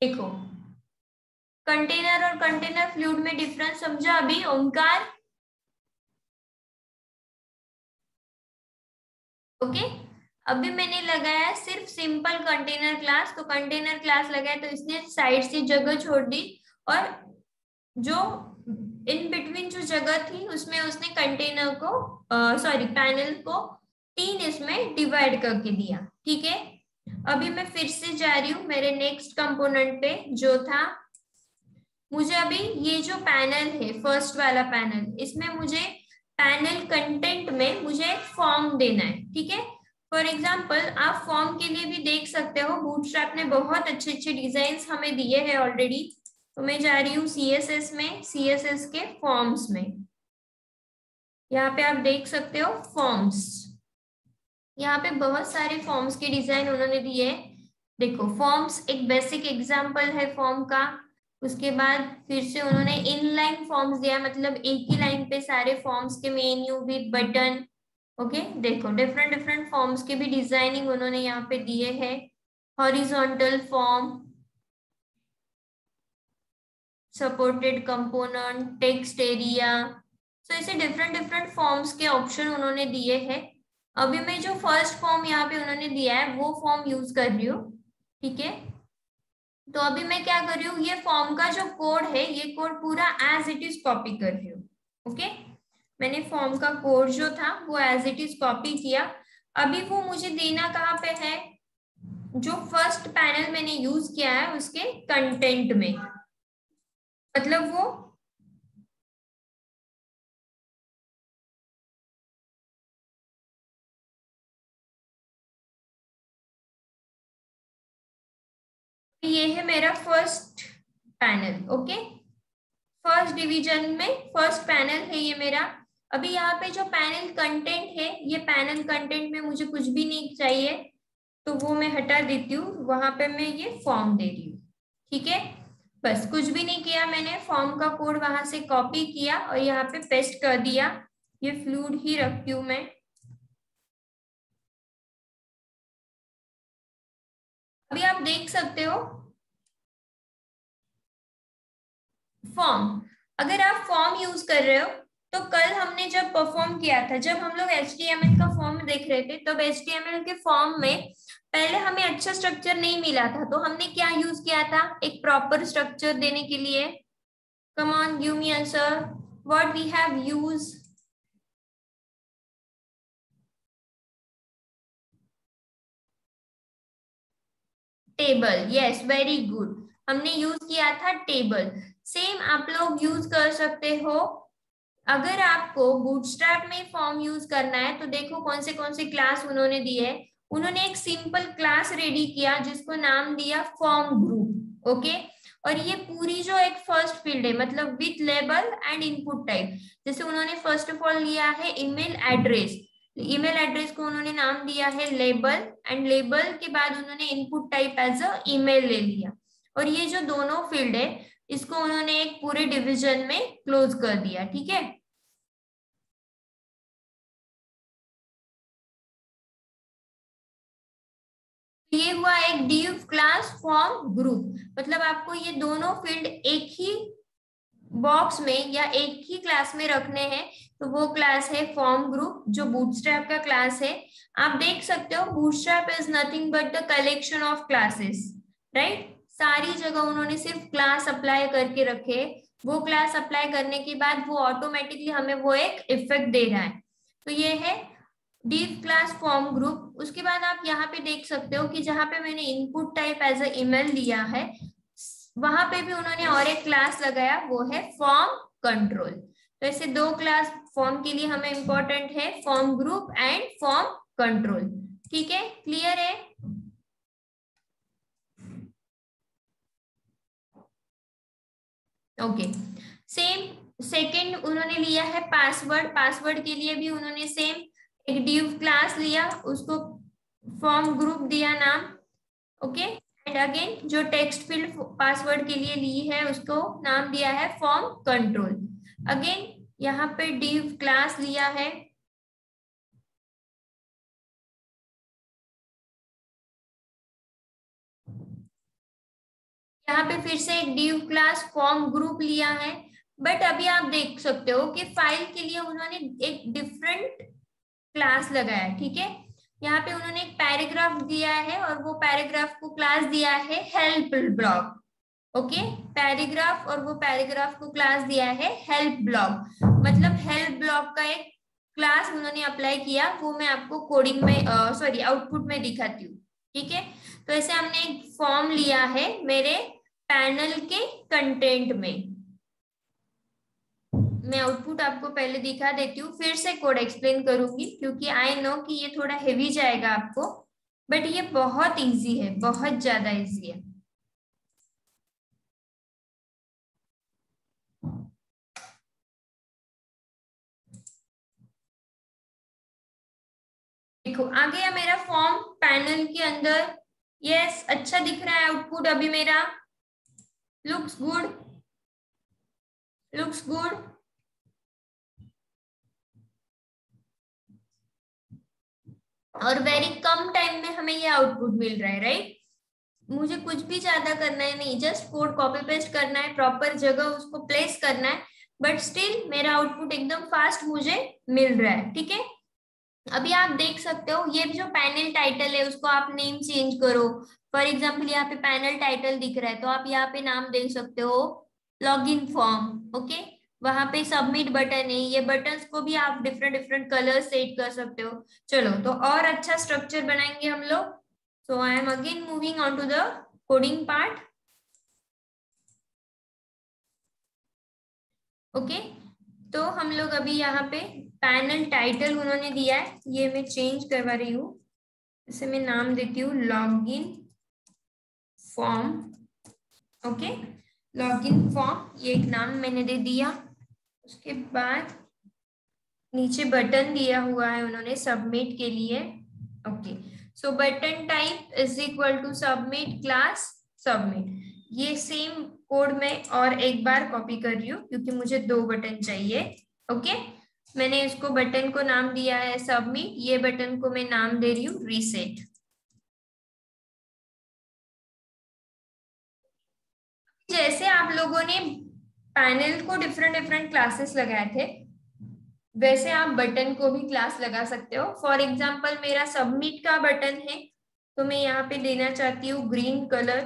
देखो कंटेनर और कंटेनर फ्लूइड में डिफरेंस समझा अभी, ओंकार। ओके अभी मैंने लगाया सिर्फ़ सिंपल कंटेनर क्लास तो कंटेनर क्लास लगाया तो इसने साइड से जगह छोड़ दी। और जो इन बिटवीन जो जगह थी, उसमें उसने कंटेनर को सॉरी पैनल को तीन इसमें डिवाइड करके दिया, ठीक है? अभी मैं फिर से जा रही हूँ मेरे नेक्स्ट कंपोनेंट पे, जो था, मुझे अभी ये जो पैनल है फ़र्स्ट वाला पैनल इसमें मुझे पैनल कंटेंट में मुझे फॉर्म देना है, ठीक है? फॉर एग्ज़ाम्पल आप फॉर्म के लिए भी देख सकते हो बूटस्ट्रैप ने बहुत अच्छे अच्छे डिज़ाइन हमें दिए हैं ऑलरेडी तो मैं जा रही हूँ CSS में सीएसएस के फॉर्म्स में। यहाँ पे आप देख सकते हो फॉर्म्स यहाँ पे बहुत सारे फॉर्म्स के डिज़ाइन उन्होंने दिए देखो फॉर्म्स एक बेसिक एग्जांपल है फॉर्म का। उसके बाद फिर से उन्होंने इनलाइन फॉर्म्स दिया मतलब एक ही लाइन पे सारे फॉर्म्स के मेन्यू विद बटन ओके देखो डिफरेंट डिफरेंट फॉर्म्स के भी डिज़ाइनिंग उन्होंने यहाँ पे दिए है। Horizontal form supported component text area so ऐसे डिफरेंट डिफरेंट फॉर्म्स के ऑप्शन उन्होंने दिए हैं। अभी मैं जो फ़र्स्ट फॉर्म यहाँ पे उन्होंने दिया है, वो फॉर्म यूज़ कर रही हूँ, ठीक है? तो अभी मैं क्या कर रही हूँ, ये फॉर्म का जो कोड है, ये कोड पूरा एज इट इज़ कॉपी कर रही हूँ ओके मैंने फॉर्म का कोड जो था, वो एज इट इज़ कॉपी किया। अभी वो मुझे देना कहाँ पे है? जो फ़र्स्ट पैनल मैंने यूज़ किया है, उसके कंटेंट में। मतलब वो ये है मेरा first panel okay first division में फ़र्स्ट पैनल है ये मेरा। अभी यहाँ पे जो पैनल कंटेंट है, ये पैनल कंटेंट में मुझे कुछ भी नहीं चाहिए तो वो मैं हटा देती हूँ। वहाँ पे मैं ये फॉर्म दे रही हूँ, ठीक है? बस, कुछ भी नहीं किया मैंने फॉर्म का कोड वहाँ से कॉपी किया और यहाँ पे पेस्ट कर दिया। ये फ्लूड ही रखती हूँ मैं। अभी आप देख सकते हो। फॉर्म अगर आप फॉर्म यूज़ कर रहे हो तो कल हमने जब परफॉर्म किया था, जब हम लोग एच का फॉर्म देख रहे थे, तब एच के फॉर्म में पहले हमें अच्छा स्ट्रक्चर नहीं मिला था तो हमने क्या यूज़ किया था? एक प्रॉपर स्ट्रक्चर देने के लिए। Come on give me answer what we have use table yes very good हमने यूज़ किया था टेबल सेम आप लोग यूज़ कर सकते हो। अगर आपको बूटस्ट्रैप में फॉर्म यूज़ करना है तो देखो कौन से कौन से क्लास उन्होंने दिए। उन्होंने एक सिंपल क्लास रेडी किया जिसको नाम दिया फॉर्म ग्रुप ओके और ये पूरी जो एक फ़र्स्ट फ़ील्ड है मतलब with label and input type जैसे उन्होंने फ़र्स्ट ऑफ़ ऑल लिया है ईमेल एड्रेस ईमेल एड्रेस को उन्होंने नाम दिया है लेबल एंड लेबल के बाद उन्होंने input type as a email ले लिया। और ये जो दोनों फ़ील्ड है, इसको उन्होंने एक पूरे डिवीज़न में क्लोज कर दिया, ठीक है? ये हुआ एक डीव क्लास फॉर्म ग्रुप मतलब आपको ये दोनों फ़ील्ड एक ही बॉक्स में या एक ही क्लास में रखने हैं तो वो क्लास है फॉर्म ग्रुप जो बूटस्ट्रैप का क्लास है। आप देख सकते हो Bootstrap is nothing but the collection of classes right सारी जगह उन्होंने सिर्फ़ क्लास अप्लाई करके रखे। वो क्लास अप्लाई करने के बाद वो ऑटोमेटिकली हमें वो एक इफ़ेक्ट दे रहा है। तो ये है डीप क्लास फॉर्म ग्रुप उसके बाद आप यहाँ पे देख सकते हो कि जहाँ पे मैंने input type as a email दिया है, वहाँ पे भी उन्होंने और एक क्लास लगाया, वो है फॉर्म कंट्रोल तो ऐसे दो क्लास फॉर्म के लिए हमें इंपॉर्टेंट है form group and form control ठीक है? क्लियर है? ओके सेम सेकंड उन्होंने लिया है पासवर्ड पासवर्ड के लिए भी उन्होंने सेम एक डिव क्लास लिया, उसको फॉर्म ग्रुप दिया नाम ओके एंड अगेन जो टेक्स्ट फ़ील्ड पासवर्ड के लिए ली है, उसको नाम दिया है फॉर्म कंट्रोल अगेन यहाँ पे डिव क्लास लिया है। यहाँ पे फिर से एक डिव क्लास फॉर्म ग्रुप लिया है। बट अभी आप देख सकते हो कि फ़ाइल के लिए उन्होंने एक डिफरेंट क्लास लगाया, ठीक है? यहाँ पे उन्होंने एक पैराग्राफ दिया है और वो पैराग्राफ को क्लास दिया है हेल्प ब्लॉक। ओके? पैराग्राफ और वो पैराग्राफ को क्लास दिया है हेल्प ब्लॉक। मतलब हेल्प ब्लॉक का एक क्लास उन्होंने अप्लाई किया, वो मैं आपको कोडिंग में सॉरी आउटपुट में दिखाती हूँ। ठीक है? तो ऐसे हमने एक फॉर्म लिया है मेरे पैनल के कंटेंट में। मैं आउटपुट आपको पहले दिखा देती हूँ, फिर से कोड एक्सप्लेन करूँगी, क्योंकि आई नो कि ये थोड़ा हेवी जाएगा आपको बट ये बहुत इजी है, बहुत ज़्यादा इजी है। देखो आ गया मेरा फॉर्म पैनल के अंदर। यस अच्छा दिख रहा है आउटपुट अभी मेरा। लुक्स गुड लुक्स गुड और वेरी कम टाइम में हमें ये आउटपुट मिल रहा है राइट मुझे कुछ भी ज़्यादा करना है नहीं जस्ट कोड कॉपी पेस्ट करना है प्रॉपर जगह उसको प्लेस करना है बट स्टिल मेरा आउटपुट एकदम फास्ट मुझे मिल रहा है, ठीक है? अभी आप देख सकते हो, ये जो पैनल टाइटल है, उसको आप नेम चेंज करो। फॉर एग्ज़ाम्पल यहाँ पे पैनल टाइटल दिख रहा है तो आप यहाँ पे नाम दे सकते हो लॉग इन फॉर्म ओके वहाँ पे सबमिट बटन है, ये बटन को भी आप डिफरेंट डिफरेंट कलर सेट कर सकते हो। चलो तो और अच्छा स्ट्रक्चर बनाएँगे हम लोग। So I am again moving on to the coding part okay तो हम लोग अभी यहाँ पे पैनल टाइटल उन्होंने दिया है, ये मैं चेंज करवा रही हूँ। इसे मैं नाम देती हूँ log in form okay log in form ये एक नाम मैंने दे दिया। उसके बाद नीचे बटन दिया हुआ है उन्होंने सबमिट के लिए। Okay so button type is equal to submit class submit ये सेम कोड में और एक बार कॉपी कर रही हूँ क्योंकि मुझे दो बटन चाहिए। ओके मैंने इसको बटन को नाम दिया है सबमिट ये बटन को मैं नाम दे रही हूँ रीसेट जैसे आप लोगों ने पैनल को डिफरेंट डिफरेंट क्लासेस लगाए थे। वैसे आप बटन को भी क्लास लगा सकते हो। फॉर एग्ज़ाम्पल मेरा सबमिट का बटन है तो मैं यहाँ पे देना चाहती हूँ ग्रीन कलर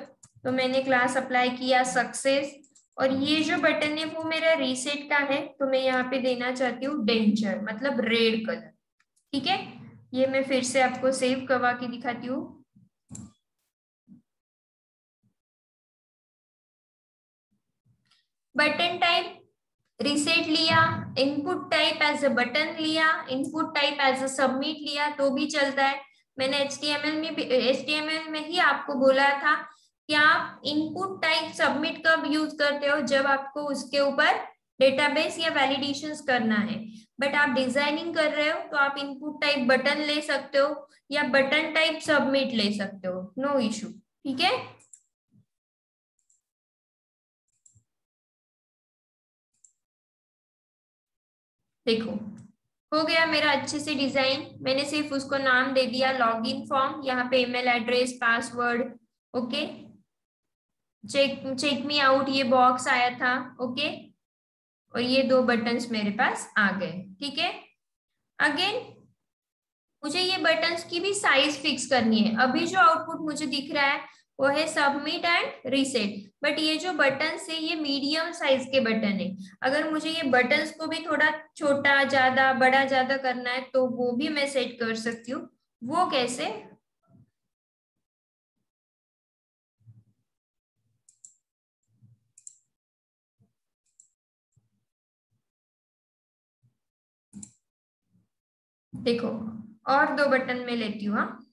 तो मैंने क्लास अप्लाई किया सक्सेस और ये जो बटन है, वो मेरा रीसेट का है तो मैं यहाँ पे देना चाहती हूँ डेंजर मतलब रेड कलर ठीक है? ये मैं फिर से आपको सेव करवा के दिखाती हूँ। बटन टाइप रिसेट लिया input type as a button लिया input type as a submit लिया तो भी चलता है। मैंने एच में एच में ही आपको बोला था कि आप इनपुट टाइप सबमिट कब यूज़ करते हो? जब आपको उसके ऊपर डेटाबेस या वैलिडेशन करना है। बट आप डिज़ाइनिंग कर रहे हो तो आप इनपुट टाइप बटन ले सकते हो या बटन टाइप सबमिट ले सकते हो। नो इशू ठीक है? देखो, हो गया मेरा अच्छे से डिज़ाइन मैंने सिर्फ़ उसको नाम दे दिया लॉगिन फॉर्म यहाँ पे email address password okay check check me out ये बॉक्स आया था ओके और ये दो बटन्स मेरे पास आ गए, ठीक है? अगेन मुझे ये बटन्स की भी साइज़ फिक्स करनी है। अभी जो आउटपुट मुझे दिख रहा है वो है सबमिट एंड रीसेट बट ये जो बटन है, ये मीडियम साइज़ के बटन है. अगर मुझे ये बटन्स को भी थोड़ा छोटा, ज़्यादा, बड़ा, ज़्यादा करना है तो वो भी मैं सेट कर सकती हूँ. वो कैसे? देखो, और दो बटन में लेती हूँ हाँ।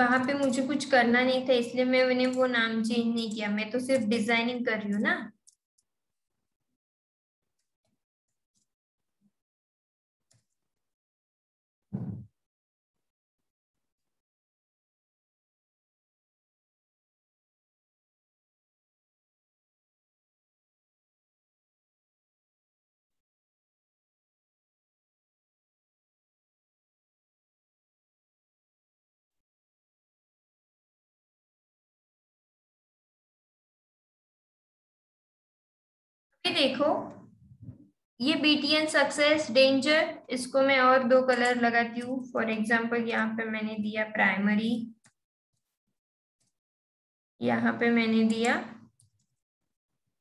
वहाँ पे मुझे कुछ करना नहीं था, इसलिए मैं उन्हें वो नाम चेंज नहीं किया। मैं तो सिर्फ़ डिज़ाइनिंग कर रही हूँ ना। देखो। ये बीटीएन सक्सेस डेंजर इसको मैं और दो कलर लगाती हूँ। फॉर एग्ज़ाम्पल यहाँ पे मैंने दिया प्राइमरी यहाँ पे मैंने दिया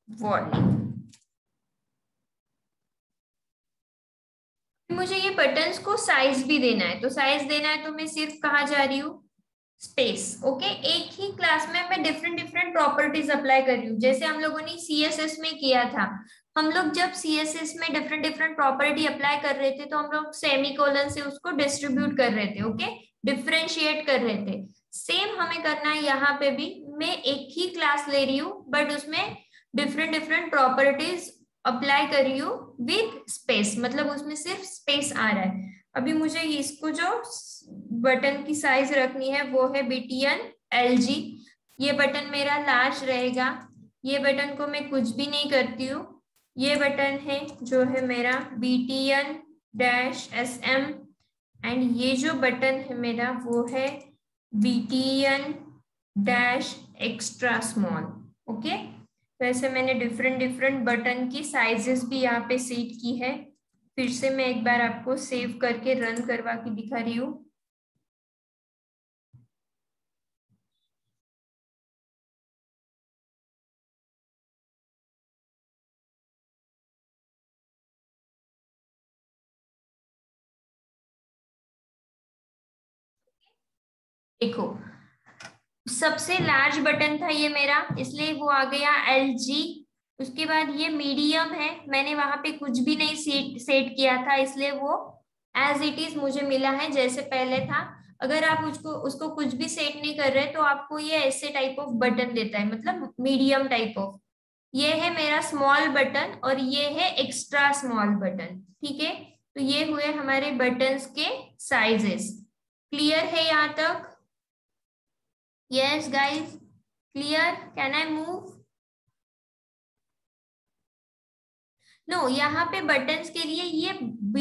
वार्निंग मुझे ये बटन्स को साइज़ भी देना है। तो साइज़ देना है तो मैं सिर्फ़ कहा जा रही हूँ? स्पेस ओके एक ही क्लास में मैं डिफरेंट डिफरेंट प्रॉपर्टीज़ अप्लाई कर रही हूँ। जैसे हम लोगों ने सीएसएस में किया था। हम लोग जब सीएसएस में डिफरेंट डिफरेंट प्रॉपर्टी अप्लाई कर रहे थे तो हम लोग सेमी कोलन से उसको डिस्ट्रीब्यूट कर रहे थे ओके डिफ्रेंशिएट कर रहे थे। सेम हमें करना है यहाँ पे भी। मैं एक ही क्लास ले रही हूँ बट उसमें डिफरेंट डिफरेंट प्रॉपर्टीज़ अप्लाई कर रही हूँ विथ स्पेस मतलब उसमें सिर्फ़ स्पेस आ रहा है। अभी मुझे इसको जो बटन की साइज़ रखनी है, वो है बीटीएन एल ये बटन मेरा लार्ज रहेगा। ये बटन को मैं कुछ भी नहीं करती हूँ। ये बटन है, जो है मेरा BTN dash S M and ये जो बटन है मेरा, वो है BTN dash extra small okay ऐसे मैंने डिफरेंट डिफरेंट बटन की साइजेस भी यहाँ पे सेट की है। फिर से मैं एक बार आपको सेव करके रन करवा के दिखा रही हूँ। देखो, सबसे लार्ज बटन था ये मेरा, इसलिए वो आ गया एल जी उसके बाद ये मीडियम है। मैंने वहाँ पे कुछ भी नहीं सेट सेट किया था, इसलिए वो एज इट इज़ मुझे मिला है, जैसे पहले था। अगर आप उसको उसको कुछ भी सेट नहीं कर रहे तो आपको ये ऐसे टाइप ऑफ़ बटन देता है मतलब मीडियम टाइप ऑफ़ ये है मेरा स्मॉल बटन और ये है एक्स्ट्रा स्मॉल बटन ठीक है? तो ये हुए हमारे बटन के साइजेस क्लियर है यहाँ तक? Yes guys clear can I move no no, यहाँ पे बटन के लिए ये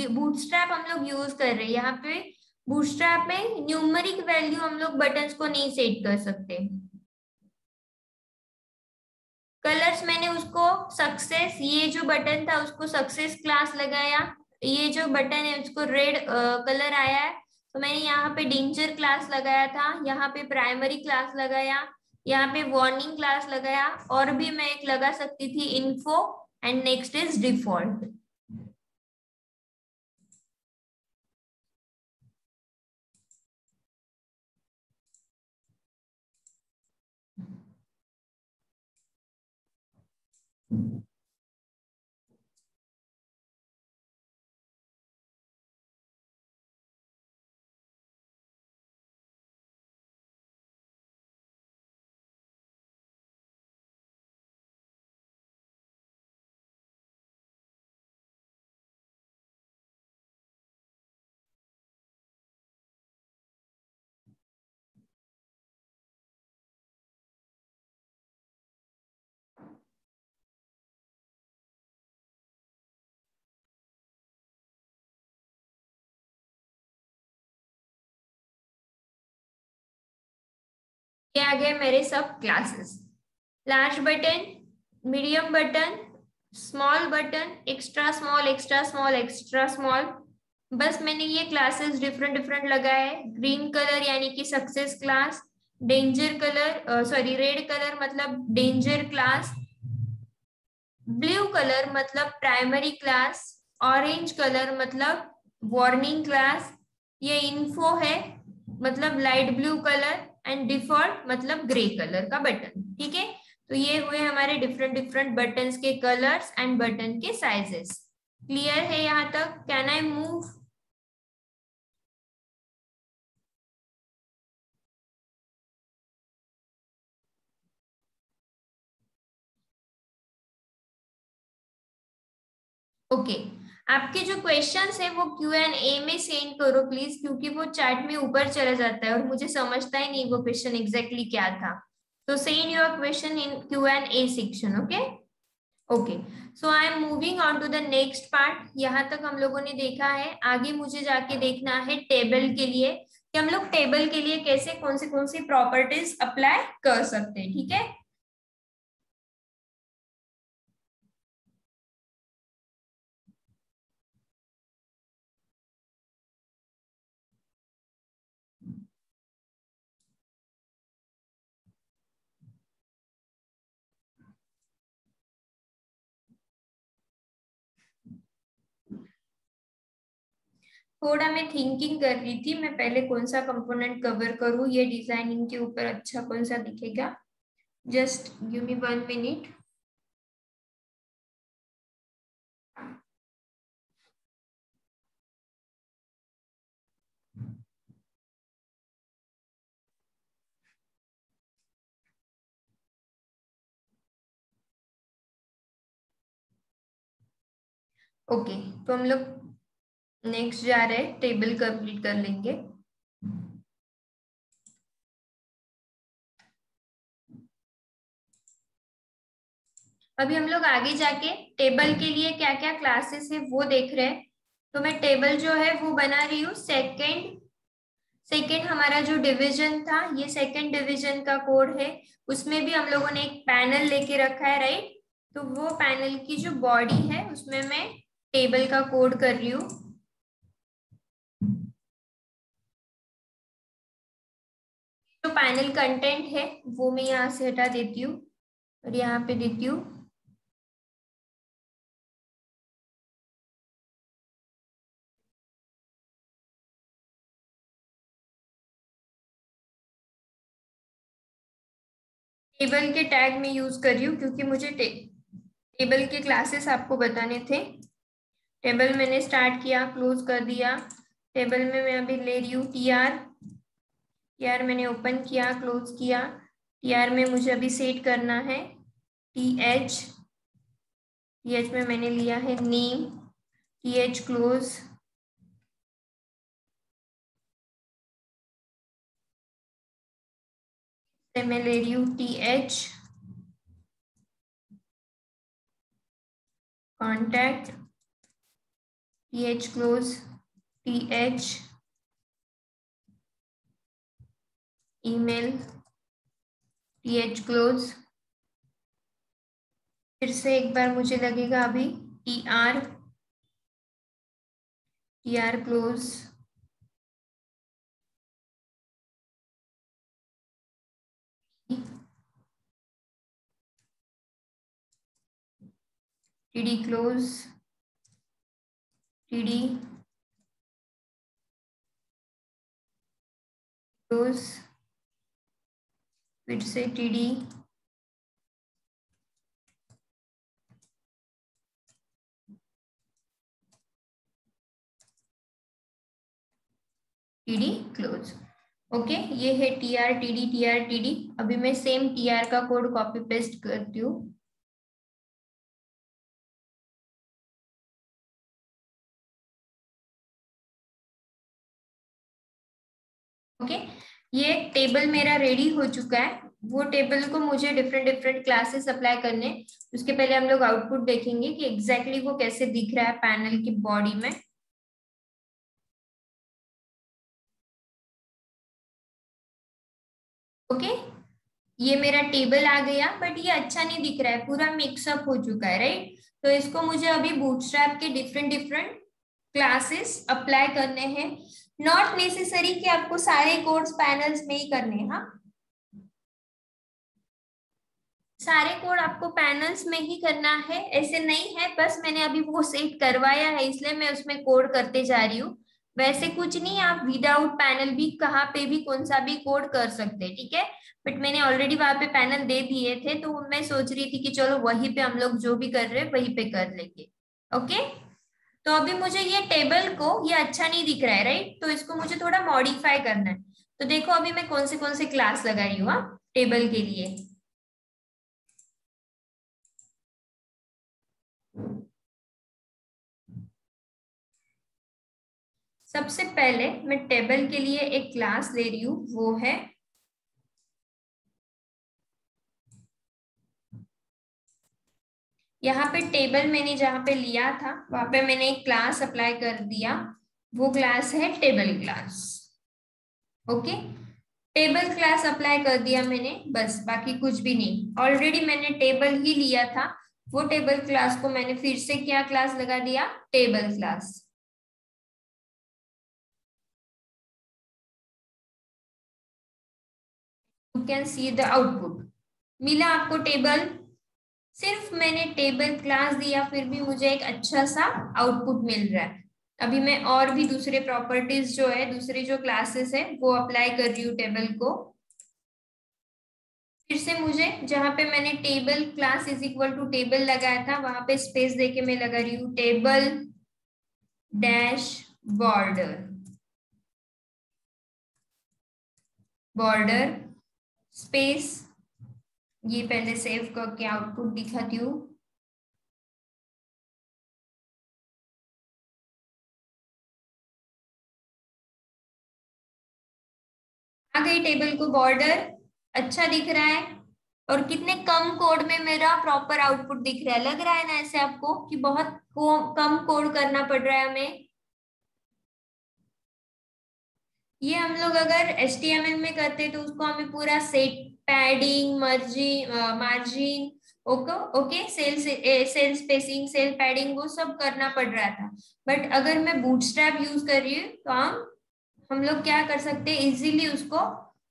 बूटस्ट्रैप हम लोग यूज़ कर रहे हैं। यहाँ पे बूटस्ट्रैप में न्यूमरिक वैल्यू हम लोग बटन को नहीं सेट कर सकते। कलर्स मैंने उसको सक्सेस ये जो बटन था उसको सक्सेस क्लास लगाया। ये जो बटन है उसको रेड कलर आया है। तो मैंने यहाँ पे डेंजर क्लास लगाया था यहाँ पे प्राइमरी क्लास लगाया यहाँ पे वार्निंग क्लास लगाया और भी मैं एक लगा सकती थी info and next is default. आ गए मेरे सब classes large button medium button small button extra small extra small extra small बस मैंने ये क्लासेस डिफरेंट डिफरेंट लगाए। ग्रीन कलर यानी कि success class danger colour sorry red colour मतलब डेंजर क्लास ब्लू कलर मतलब प्राइमरी क्लास ऑरेंज कलर मतलब warning class ये इन्फो है मतलब light blue colour and default मतलब ग्रे कलर का बटन ठीक है? तो ये हुए हमारे डिफरेंट डिफरेंट बटन के कलर्स एंड बटन के साइजेस क्लियर है यहाँ तक? Can I move okay. आपके जो क्वेश्चन है, वो क्यू एंड ए में सेंड करो प्लीज़ क्योंकि वो चैट में ऊपर चला जाता है और मुझे समझता ही नहीं वो क्वेश्चन एग्जैक्टली क्या था। तो send your question in Q and A section okay okay so I am moving on to the next part यहाँ तक हम लोगों ने देखा है, आगे मुझे जाके देखना है टेबल के लिए कि हम लोग टेबल के लिए कैसे, कौन से, कौन सी प्रॉपर्टीज़ अप्लाई कर सकते हैं, ठीक है? थोड़ा मैं थिंकिंग कर रही थी मैं पहले कौन सा कंपोनेंट कवर करूँ? ये डिज़ाइनिंग के ऊपर अच्छा कौन सा दिखेगा? Just give me one minute okay okay, तो हम लोग नेक्स्ट जा रहे हैं, टेबल कंप्लीट कर लेंगे। अभी हम लोग आगे जाके टेबल के लिए क्या क्या क्लासेस है वो देख रहे हैं। तो मैं टेबल जो है वो बना रही हूँ सेकेंड सेकेंड हमारा जो डिवीज़न था, ये सेकेंड डिवीज़न का कोड है। उसमें भी हम लोगों ने एक पैनल लेके रखा है राइट तो वो पैनल की जो बॉडी है, उसमें मैं टेबल का कोड कर रही हूँ। पैनल कंटेंट है वो मैं यहाँ से हटा देती हूँ और यहाँ पे देती हूँ। टेबल के टैग में यूज़ कर रही हूँ क्योंकि मुझे टे, टेबल के क्लासेस आपको बताने थे। टेबल मैंने स्टार्ट किया क्लोज कर दिया। टेबल में मैं अभी ले रही हूँ टी आर टी आर मैंने ओपन किया क्लोज किया। टी आर में मुझे अभी सेट करना है। टी एच टी एच में मैंने लिया है नेम टी एच क्लोज मैं ले रही हूँ T H contact T H close T H email T H close फिर से एक बार मुझे लगेगा अभी T R T R close td close td close we'd say td TD close okay ये है T R T D T R T D अभी मैं सेम टी आर का कोड कॉपी पेस्ट करती हूँ. Okay okay? ये table मेरा ready हो चुका है। वो टेबल को मुझे डिफरेंट डिफरेंट क्लासेस अप्लाई करने। उसके पहले हम लोग आउटपुट देखेंगे कि एग्जैक्टली exactly वो कैसे दिख रहा है पैनल की बॉडी में। Okay okay? ये मेरा टेबल आ गया बट ये अच्छा नहीं दिख रहा है। पूरा मिक्सअप हो चुका है राइट तो इसको मुझे अभी बूटस्ट्रैप के डिफरेंट डिफरेंट क्लासेस अप्लाई करने हैं। नॉट नेसेसरी कि आपको सारे कोड्स पैनल्स में ही करने हैं हाँ? सारे कोड आपको पैनल्स में ही करना है, ऐसे नहीं है, बस मैंने अभी वो सेट करवाया है, इसलिए मैं उसमें कोड करते जा रही हूँ। वैसे कुछ नहीं, आप विदाउट पैनल भी कहाँ पे भी कौन सा भी कोड कर सकते हैं, ठीक है? बट मैंने ऑलरेडी वहाँ पे पैनल दे दिए थे तो मैं सोच रही थी कि चलो वहीं पे हम लोग जो भी कर रहे हैं, वहीं पे कर लेंगे ओके तो अभी मुझे ये टेबल को, ये अच्छा नहीं दिख रहा है राइट तो इसको मुझे थोड़ा मॉडिफाई करना है। तो देखो अभी मैं कौन से कौन से क्लास लगा रही हूँ? टेबल के लिए। सबसे पहले मैं टेबल के लिए एक क्लास ले रही हूँ, वो है यहाँ पे टेबल मैंने जहाँ पे लिया था, वहाँ पे मैंने एक क्लास अप्लाई कर दिया। वो क्लास है table class. Okay? Table class apply कर दिया मैंने, बस, बाकी कुछ भी नहीं। ऑलरेडी मैंने टेबल ही लिया था। वो टेबल क्लास को मैंने फिर से क्या क्लास लगा दिया? Table class. You can see the output मिला आपको टेबल? सिर्फ़ मैंने टेबल क्लास दिया, फिर भी मुझे एक अच्छा सा आउटपुट मिल रहा है। अभी मैं और भी दूसरे प्रॉपर्टीज़ जो है, दूसरे जो क्लासेस है, वो अप्लाई कर रही हूँ टेबल को। फिर से मुझे, जहाँ पे मैंने table class is equal to table लगाया था, वहाँ पे स्पेस देके मैं लगा रही हूँ table dash border border space ये पहले सेव करके आउटपुट दिखाती हूँ। आ गई टेबल को बॉर्डर अच्छा दिख रहा है। और कितने कम कोड में मेरा प्रॉपर आउटपुट दिख रहा है। लग रहा है ना ऐसे आपको कि बहुत कम कोड करना पड़ रहा है हमें? ये हम लोग अगर एच में करते तो उसको हमें पूरा set padding margin margin okay okay cell cell spacing cell padding वो सब करना पड़ रहा था। बट अगर मैं बूटस्ट्रैप यूज़ कर रही हूँ तो हम हम लोग क्या कर सकते हैं? इजीली उसको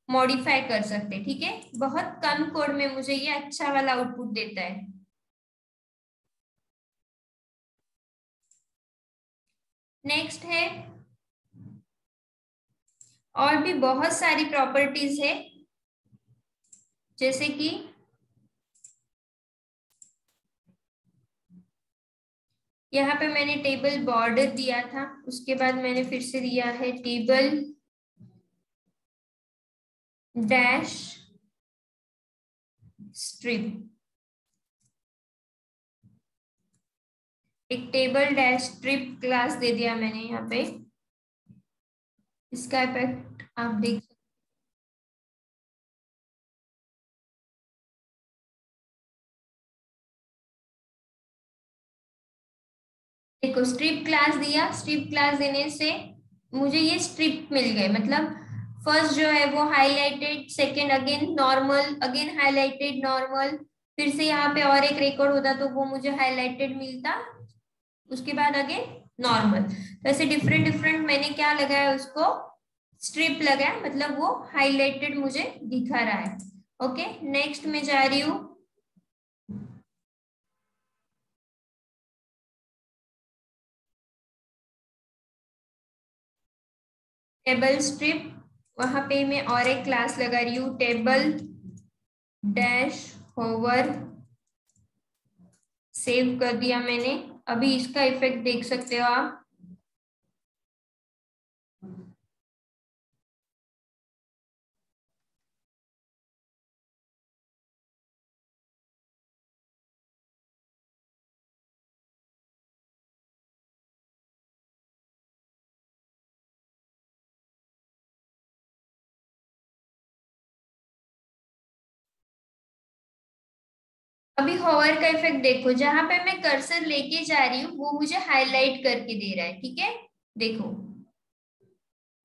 मॉडिफाई कर सकते हैं, ठीक है? बहुत कम कोड में मुझे ये अच्छा वाला आउटपुट देता है। नेक्स्ट है, और भी बहुत सारी प्रॉपर्टीज़ है। जैसे कि यहाँ पे मैंने टेबल बॉर्डर दिया था, उसके बाद मैंने फिर से दिया है टेबल डैश स्ट्रिप एक टेबल डैश स्ट्रिप क्लास दे दिया मैंने यहाँ पे। इसका इफ़ेक्ट आप देख देखो स्ट्रिप क्लास दिया। स्ट्रिप क्लास देने से मुझे ये स्ट्रिप मिल गए। मतलब फ़र्स्ट जो है वो highlighted second again normal again highlighted normal फिर से यहाँ पे और एक रिकॉर्ड होता तो वो मुझे हाईलाइटेड मिलता। उसके बाद अगेन नॉर्मल तो ऐसे डिफरेंट डिफरेंट मैंने क्या लगाया उसको? स्ट्रिप लगाया। मतलब वो हाईलाइटेड मुझे दिखा रहा है। ओके नेक्स्ट में जा रही हूँ। टेबल स्ट्रिप, वहाँ पे मैं और एक क्लास लगा रही हूँ, टेबल डैश होवर, सेव कर दिया मैंने। अभी इसका इफ़ेक्ट देख सकते हो आप। अभी हॉवर का इफ़ेक्ट देखो, जहाँ पे मैं कर्सर लेके जा रही हूँ, वो मुझे हाईलाइट करके दे रहा है, ठीक है? देखो।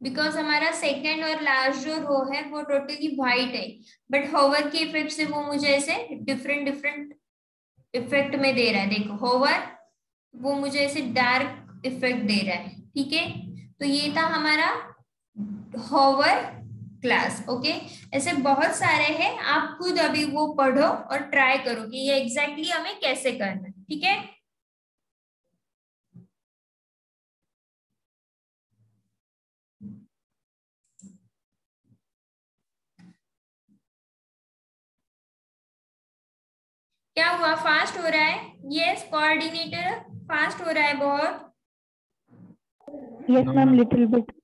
बिकॉज़ हमारा सेकेंड और लास्ट जो रो है, वो टोटली व्हाइट है। बट हॉवर के इफ़ेक्ट से वो मुझे ऐसे डिफरेंट डिफरेंट इफ़ेक्ट में दे रहा है। देखो हॉवर वो मुझे ऐसे डार्क इफ़ेक्ट दे रहा है, ठीक है? तो ये था हमारा हॉवर क्लास ओके ऐसे बहुत सारे हैं, आप खुद अभी वो पढ़ो और ट्राई करो कि ये एग्जैक्टली exactly हमें कैसे करना है, ठीक है? क्या हुआ? फास्ट हो रहा है? यस कोऑर्डिनेटर फास्ट हो रहा है बहुत। Yes ma'am little ma'am.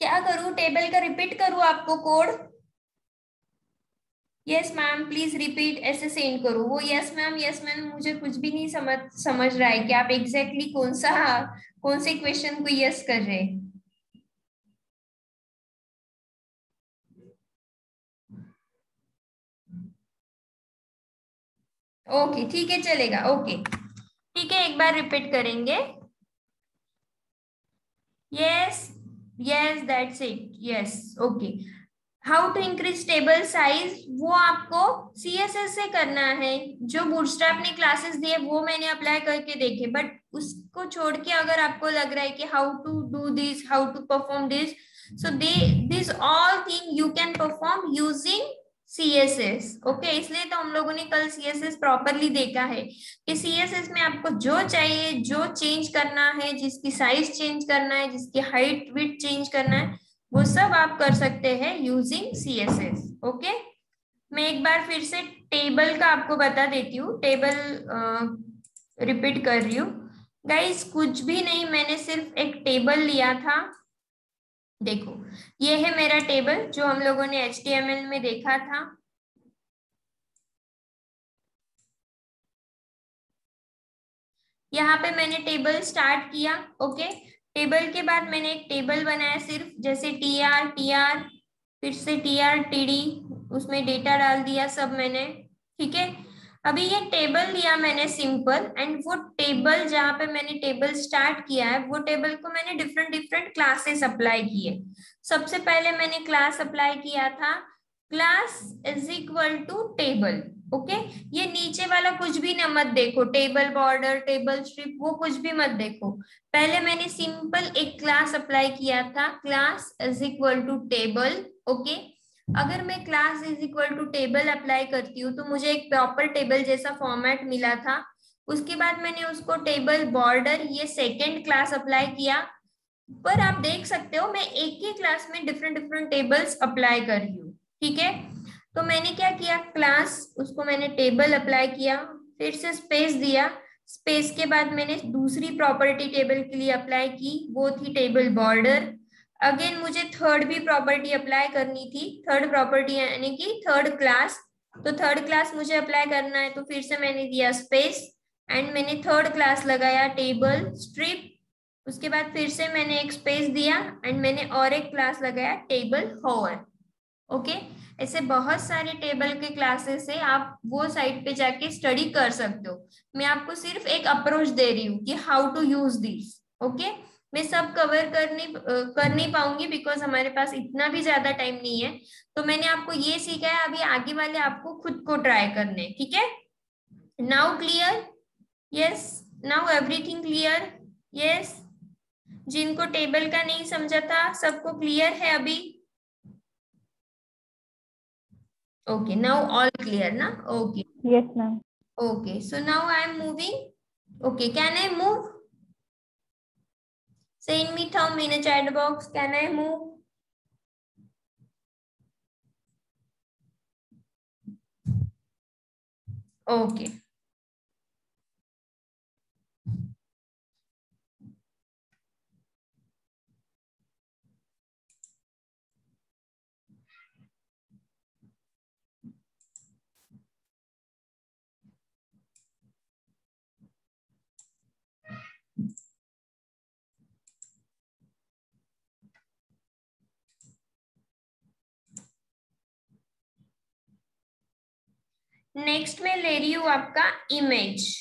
क्या करूँ? टेबल का रिपीट करूँ आपको code yes ma'am please repeat ऐसे सेंड करो। वो यस मैम यस मैम मुझे कुछ भी नहीं समझ समझ रहा है कि आप एग्जैक्टली exactly कौन सा, कौन से क्वेश्चन को यस कर रहे हैं। ओके ठीक है, चलेगा। ओके ठीक है, एक बार रिपीट करेंगे। Yes yes that's it yes okay how to increase table size वो आपको सी एस एस से करना है। जो बूटस्ट्रैप ने क्लासेस दिए, वो मैंने अप्लाई करके देखे। बट उसको छोड़ के अगर आपको लग रहा है कि how to do this how to perform this so they this all thing you can perform using CSS okay इसलिए तो हम लोगों ने कल सीएसएस प्रॉपरली देखा है कि सीएसएस में आपको जो चाहिए, जो चेंज करना है, जिसकी साइज़ चेंज करना है, जिसकी हाइट विथ चेंज करना है, वो सब आप कर सकते हैं यूजिंग सीएसएस ओके मैं एक बार फिर से टेबल का आपको बता देती हूँ। टेबल रिपीट कर रही हूँ। गाइज़ कुछ भी नहीं, मैंने सिर्फ़ एक टेबल लिया था। देखो ये है मेरा टेबल, जो हम लोगों ने एच में देखा था। यहाँ पे मैंने टेबल स्टार्ट किया, ओके? टेबल के बाद मैंने एक टेबल बनाया सिर्फ़, जैसे टी आर टी आर फिर से टी आर टी डी उसमें डेटा डाल दिया सब मैंने, ठीक है? अभी ये टेबल लिया मैंने सिंपल एंड वो टेबल जहाँ पे मैंने टेबल स्टार्ट किया है, वो टेबल को मैंने डिफरेंट डिफरेंट क्लासेस अप्लाई किए। सबसे पहले मैंने क्लास अप्लाई किया था class is equal to table okay ये नीचे वाला कुछ भी ना मत देखो टेबल बॉर्डर टेबल स्ट्रिप वो कुछ भी मत देखो। पहले मैंने सिंपल एक क्लास अप्लाई किया था class is equal to table okay अगर मैं class is equal to table apply करती हूँ तो मुझे एक प्रॉपर टेबल जैसा फॉर्मेट मिला था। उसके बाद मैंने उसको टेबल बॉर्डर ये सेकेंड क्लास अप्लाई किया। पर आप देख सकते हो, मैं एक ही क्लास में डिफरेंट डिफरेंट टेबल्स अप्लाई कर रही हूँ, ठीक है? तो मैंने क्या किया? क्लास उसको मैंने टेबल अप्लाई किया, फिर से स्पेस दिया। स्पेस के बाद मैंने दूसरी प्रॉपर्टी टेबल के लिए अप्लाई की, वो थी टेबल बॉर्डर अगेन मुझे थर्ड भी प्रॉपर्टी अप्लाई करनी थी. थर्ड प्रॉपर्टी यानी कि थर्ड क्लास तो थर्ड क्लास मुझे अप्लाई करना है तो फिर से मैंने दिया स्पेस एंड मैंने थर्ड क्लास लगाया टेबल स्ट्रिप उसके बाद फिर से मैंने एक स्पेस दिया एंड मैंने और एक क्लास लगाया टेबल होवर ओके ऐसे बहुत सारे टेबल के क्लासेस है, आप वो साइट पे जाके स्टडी कर सकते हो. मैं आपको सिर्फ़ एक अप्रोच दे रही हूँ कि how to use this okay मैं सब कवर कर नहीं कर नहीं पाऊँगी बिकॉज़ हमारे पास इतना भी ज़्यादा टाइम नहीं है। तो मैंने आपको ये सीखा है अभी आगे वाले आपको खुद को ट्राई करने ठीक है? Now clear yes now everything clear yes जिनको टेबल का नहीं समझा था सबको क्लियर है अभी? Okay now all clear na okay. Yes, ma'am. okay so now i am moving. Okay can i move? Send me thumb in a chat box. Can i move? Okay next में ले रही हूँ आपका image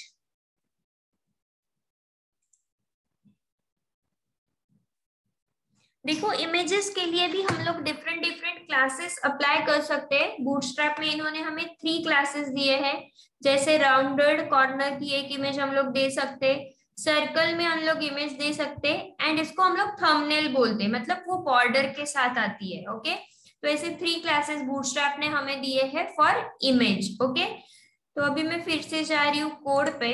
देखो images के लिए भी हम लोग डिफरेंट डिफरेंट क्लासेस अप्लाई कर सकते हैं. बूटस्ट्रैप में इन्होंने हमें थ्री क्लासेस दिए हैं. जैसे राउंडेड कॉर्नर की एक इमेज हम लोग दे सकते सर्कल में हम लोग इमेज दे सकते एंड इसको हम लोग थंबनेल बोलते हैं. मतलब वो बॉर्डर के साथ आती है ओके तो ऐसे थ्री क्लासेस बूटस्ट्रैप ने हमें दिए हैं फॉर इमेज ओके तो अभी मैं फिर से जा रही हूँ कोड पे।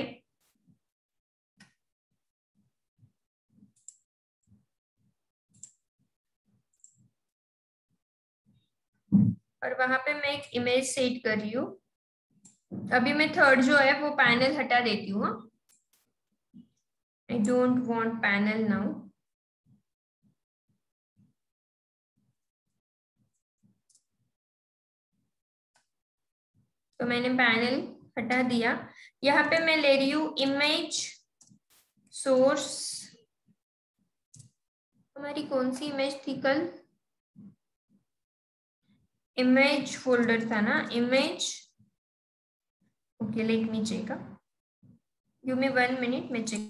और वहाँ पे मैं एक इमेज सेट कर रही हूँ। अभी मैं थर्ड जो है, वो पैनल हटा देती हूँ I don't want panel now तो मैंने पैनल हटा दिया। यहाँ पे मैं ले रही हूँ इमेज सोर्स हमारी कौन सी इमेज थी कल? इमेज फोल्डर था ना? Image okay let me check you may one minute मैं चेक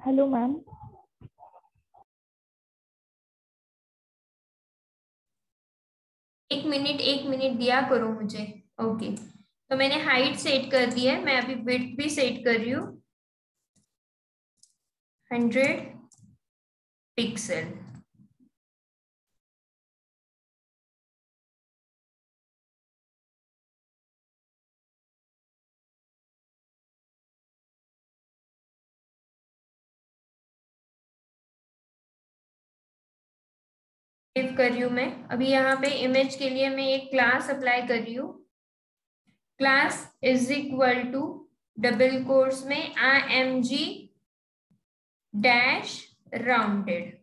हेलो मैम एक मिनट एक मिनट दिया करो मुझे। ओके तो मैंने हाइट सेट कर दी है। मैं अभी वेट भी सेट कर रही हूँ। हंड्रेड पिक्सल कर रही हूँ मैं। अभी यहाँ पे इमेज के लिए मैं एक क्लास अप्लाई कर रही हूँ। Class is equal to double quotes में I M G dash rounded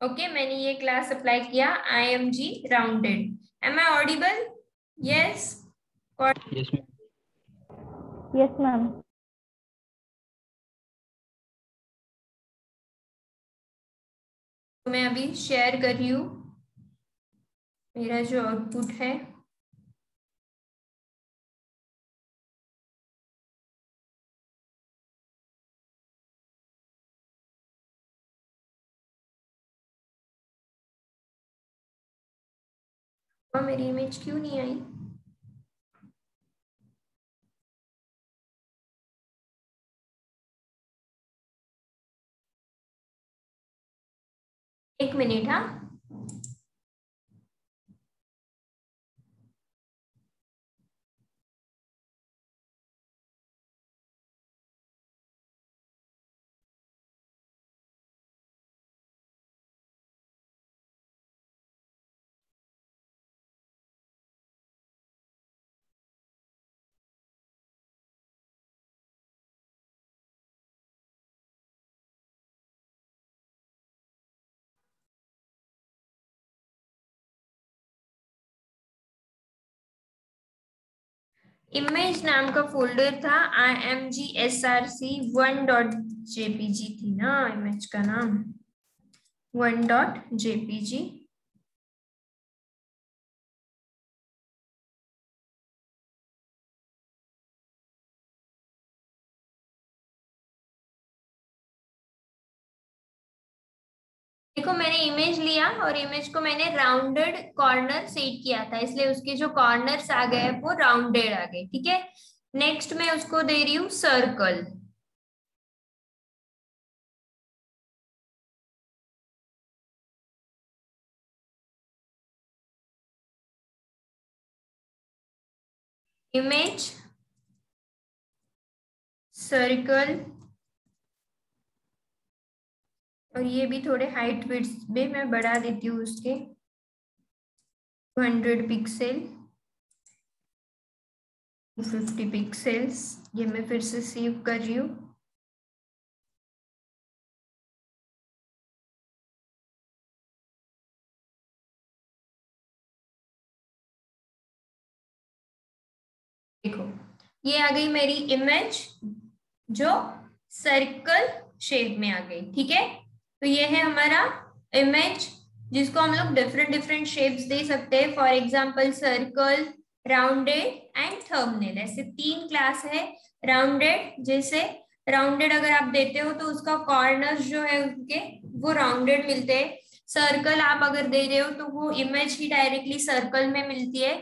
okay मैंने ये क्लास अप्लाई किया I M G rounded am I audible yes yes yes ma'am मैं अभी शेयर कर रही हूँ। मेरा जो आउटपुट है। मेरी इमेज क्यों नहीं आई? एक मिनट हाँ। इमेज नाम का फोल्डर था I M G S R C one dot JPG थी ना इमेज का नाम। वन डॉट जेपीजी देखो, मैंने इमेज लिया और इमेज को मैंने राउंडेड कॉर्नर सेट किया था, इसलिए उसके जो कॉर्नर्स आ गए वो राउंडेड आ गए, ठीक है? नेक्स्ट मैं उसको दे रही हूँ सर्कल इमेज सर्कल और ये भी थोड़े हाइट विड्स भी मैं बढ़ा देती हूँ उसके 200 पिक्सल 250 पिक्सेल्स ये मैं फिर से सेव कर रही हूँ। देखो, ये आ गई मेरी इमेज जो सर्कल शेप में आ गई, ठीक है? तो ये है हमारा इमेज जिसको हम लोग डिफरेंट डिफरेंट शेप्स दे सकते हैं. For example circle rounded and thumbnail ऐसे तीन क्लास है राउंडेड जैसे राउंडेड अगर आप देते हो तो उसका कॉर्नर जो है उनके, वो राउंडेड मिलते हैं. सर्कल आप अगर दे रहे हो तो वो इमेज ही डायरेक्टली सर्कल में मिलती है.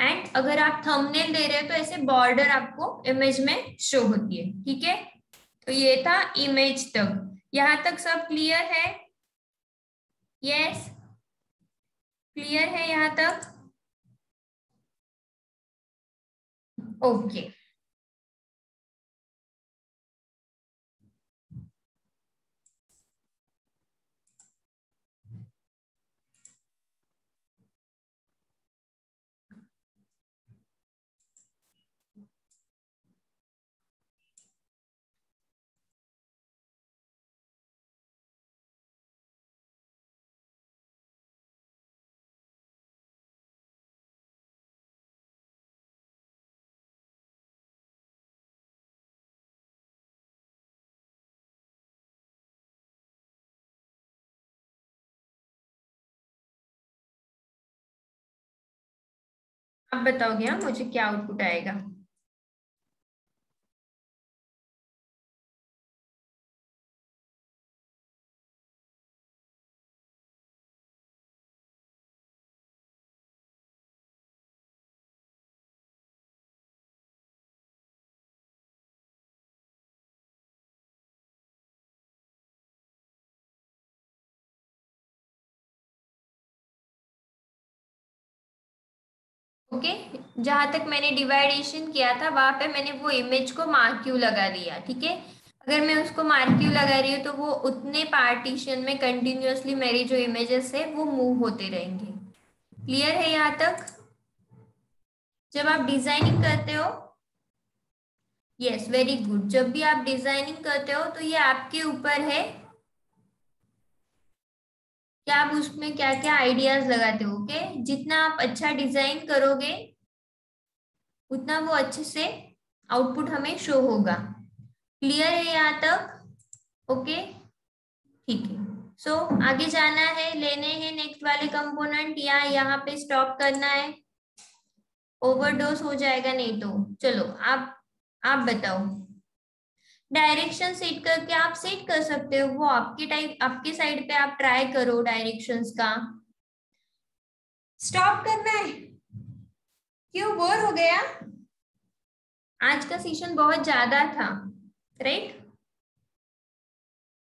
एंड अगर आप थंबनेल दे रहे हो तो ऐसे बॉर्डर आपको इमेज में शो होती है. ठीक है? तो ये था इमेज तक. यहाँ तक सब क्लियर है? यस क्लियर है यहाँ तक? Okay okay. अब बताओगे हाँ मुझे क्या आउटपुट आएगा? ओके? जहाँ तक मैंने डिवाइडेशन किया था, वहाँ पे मैंने वो इमेज को मार्क्यू लगा दिया, ठीक है? अगर मैं उसको मार्क्यू लगा रही हूँ तो वो उतने पार्टीशन में कंटिन्यूसली मेरी जो इमेजेस है, वो मूव होते रहेंगे। क्लियर है यहाँ तक? जब आप डिज़ाइनिंग करते हो यस वेरी गुड जब भी आप डिज़ाइनिंग करते हो तो ये आपके ऊपर है। कि आप उसमें क्या क्या आइडियाज़ लगाते हो ओके जितना आप अच्छा डिज़ाइन करोगे उतना वो अच्छे से आउटपुट हमें शो होगा। क्लियर है यहाँ तक? ओके ठीक है। सो so, आगे जाना है लेने हैं नेक्स्ट वाले कंपोनेंट या यहाँ पे स्टॉप करना है? ओवरडोज हो जाएगा नहीं तो। चलो आप आप बताओ। डायरेक्शन सेट करके आप सेट कर सकते हो। वो आपके टाइप आपके साइड पे आप ट्राई करो डायरेक्शन का। स्टॉप करना है। क्यों? बोर हो गया। आज का सेशन बहुत ज़्यादा था राइट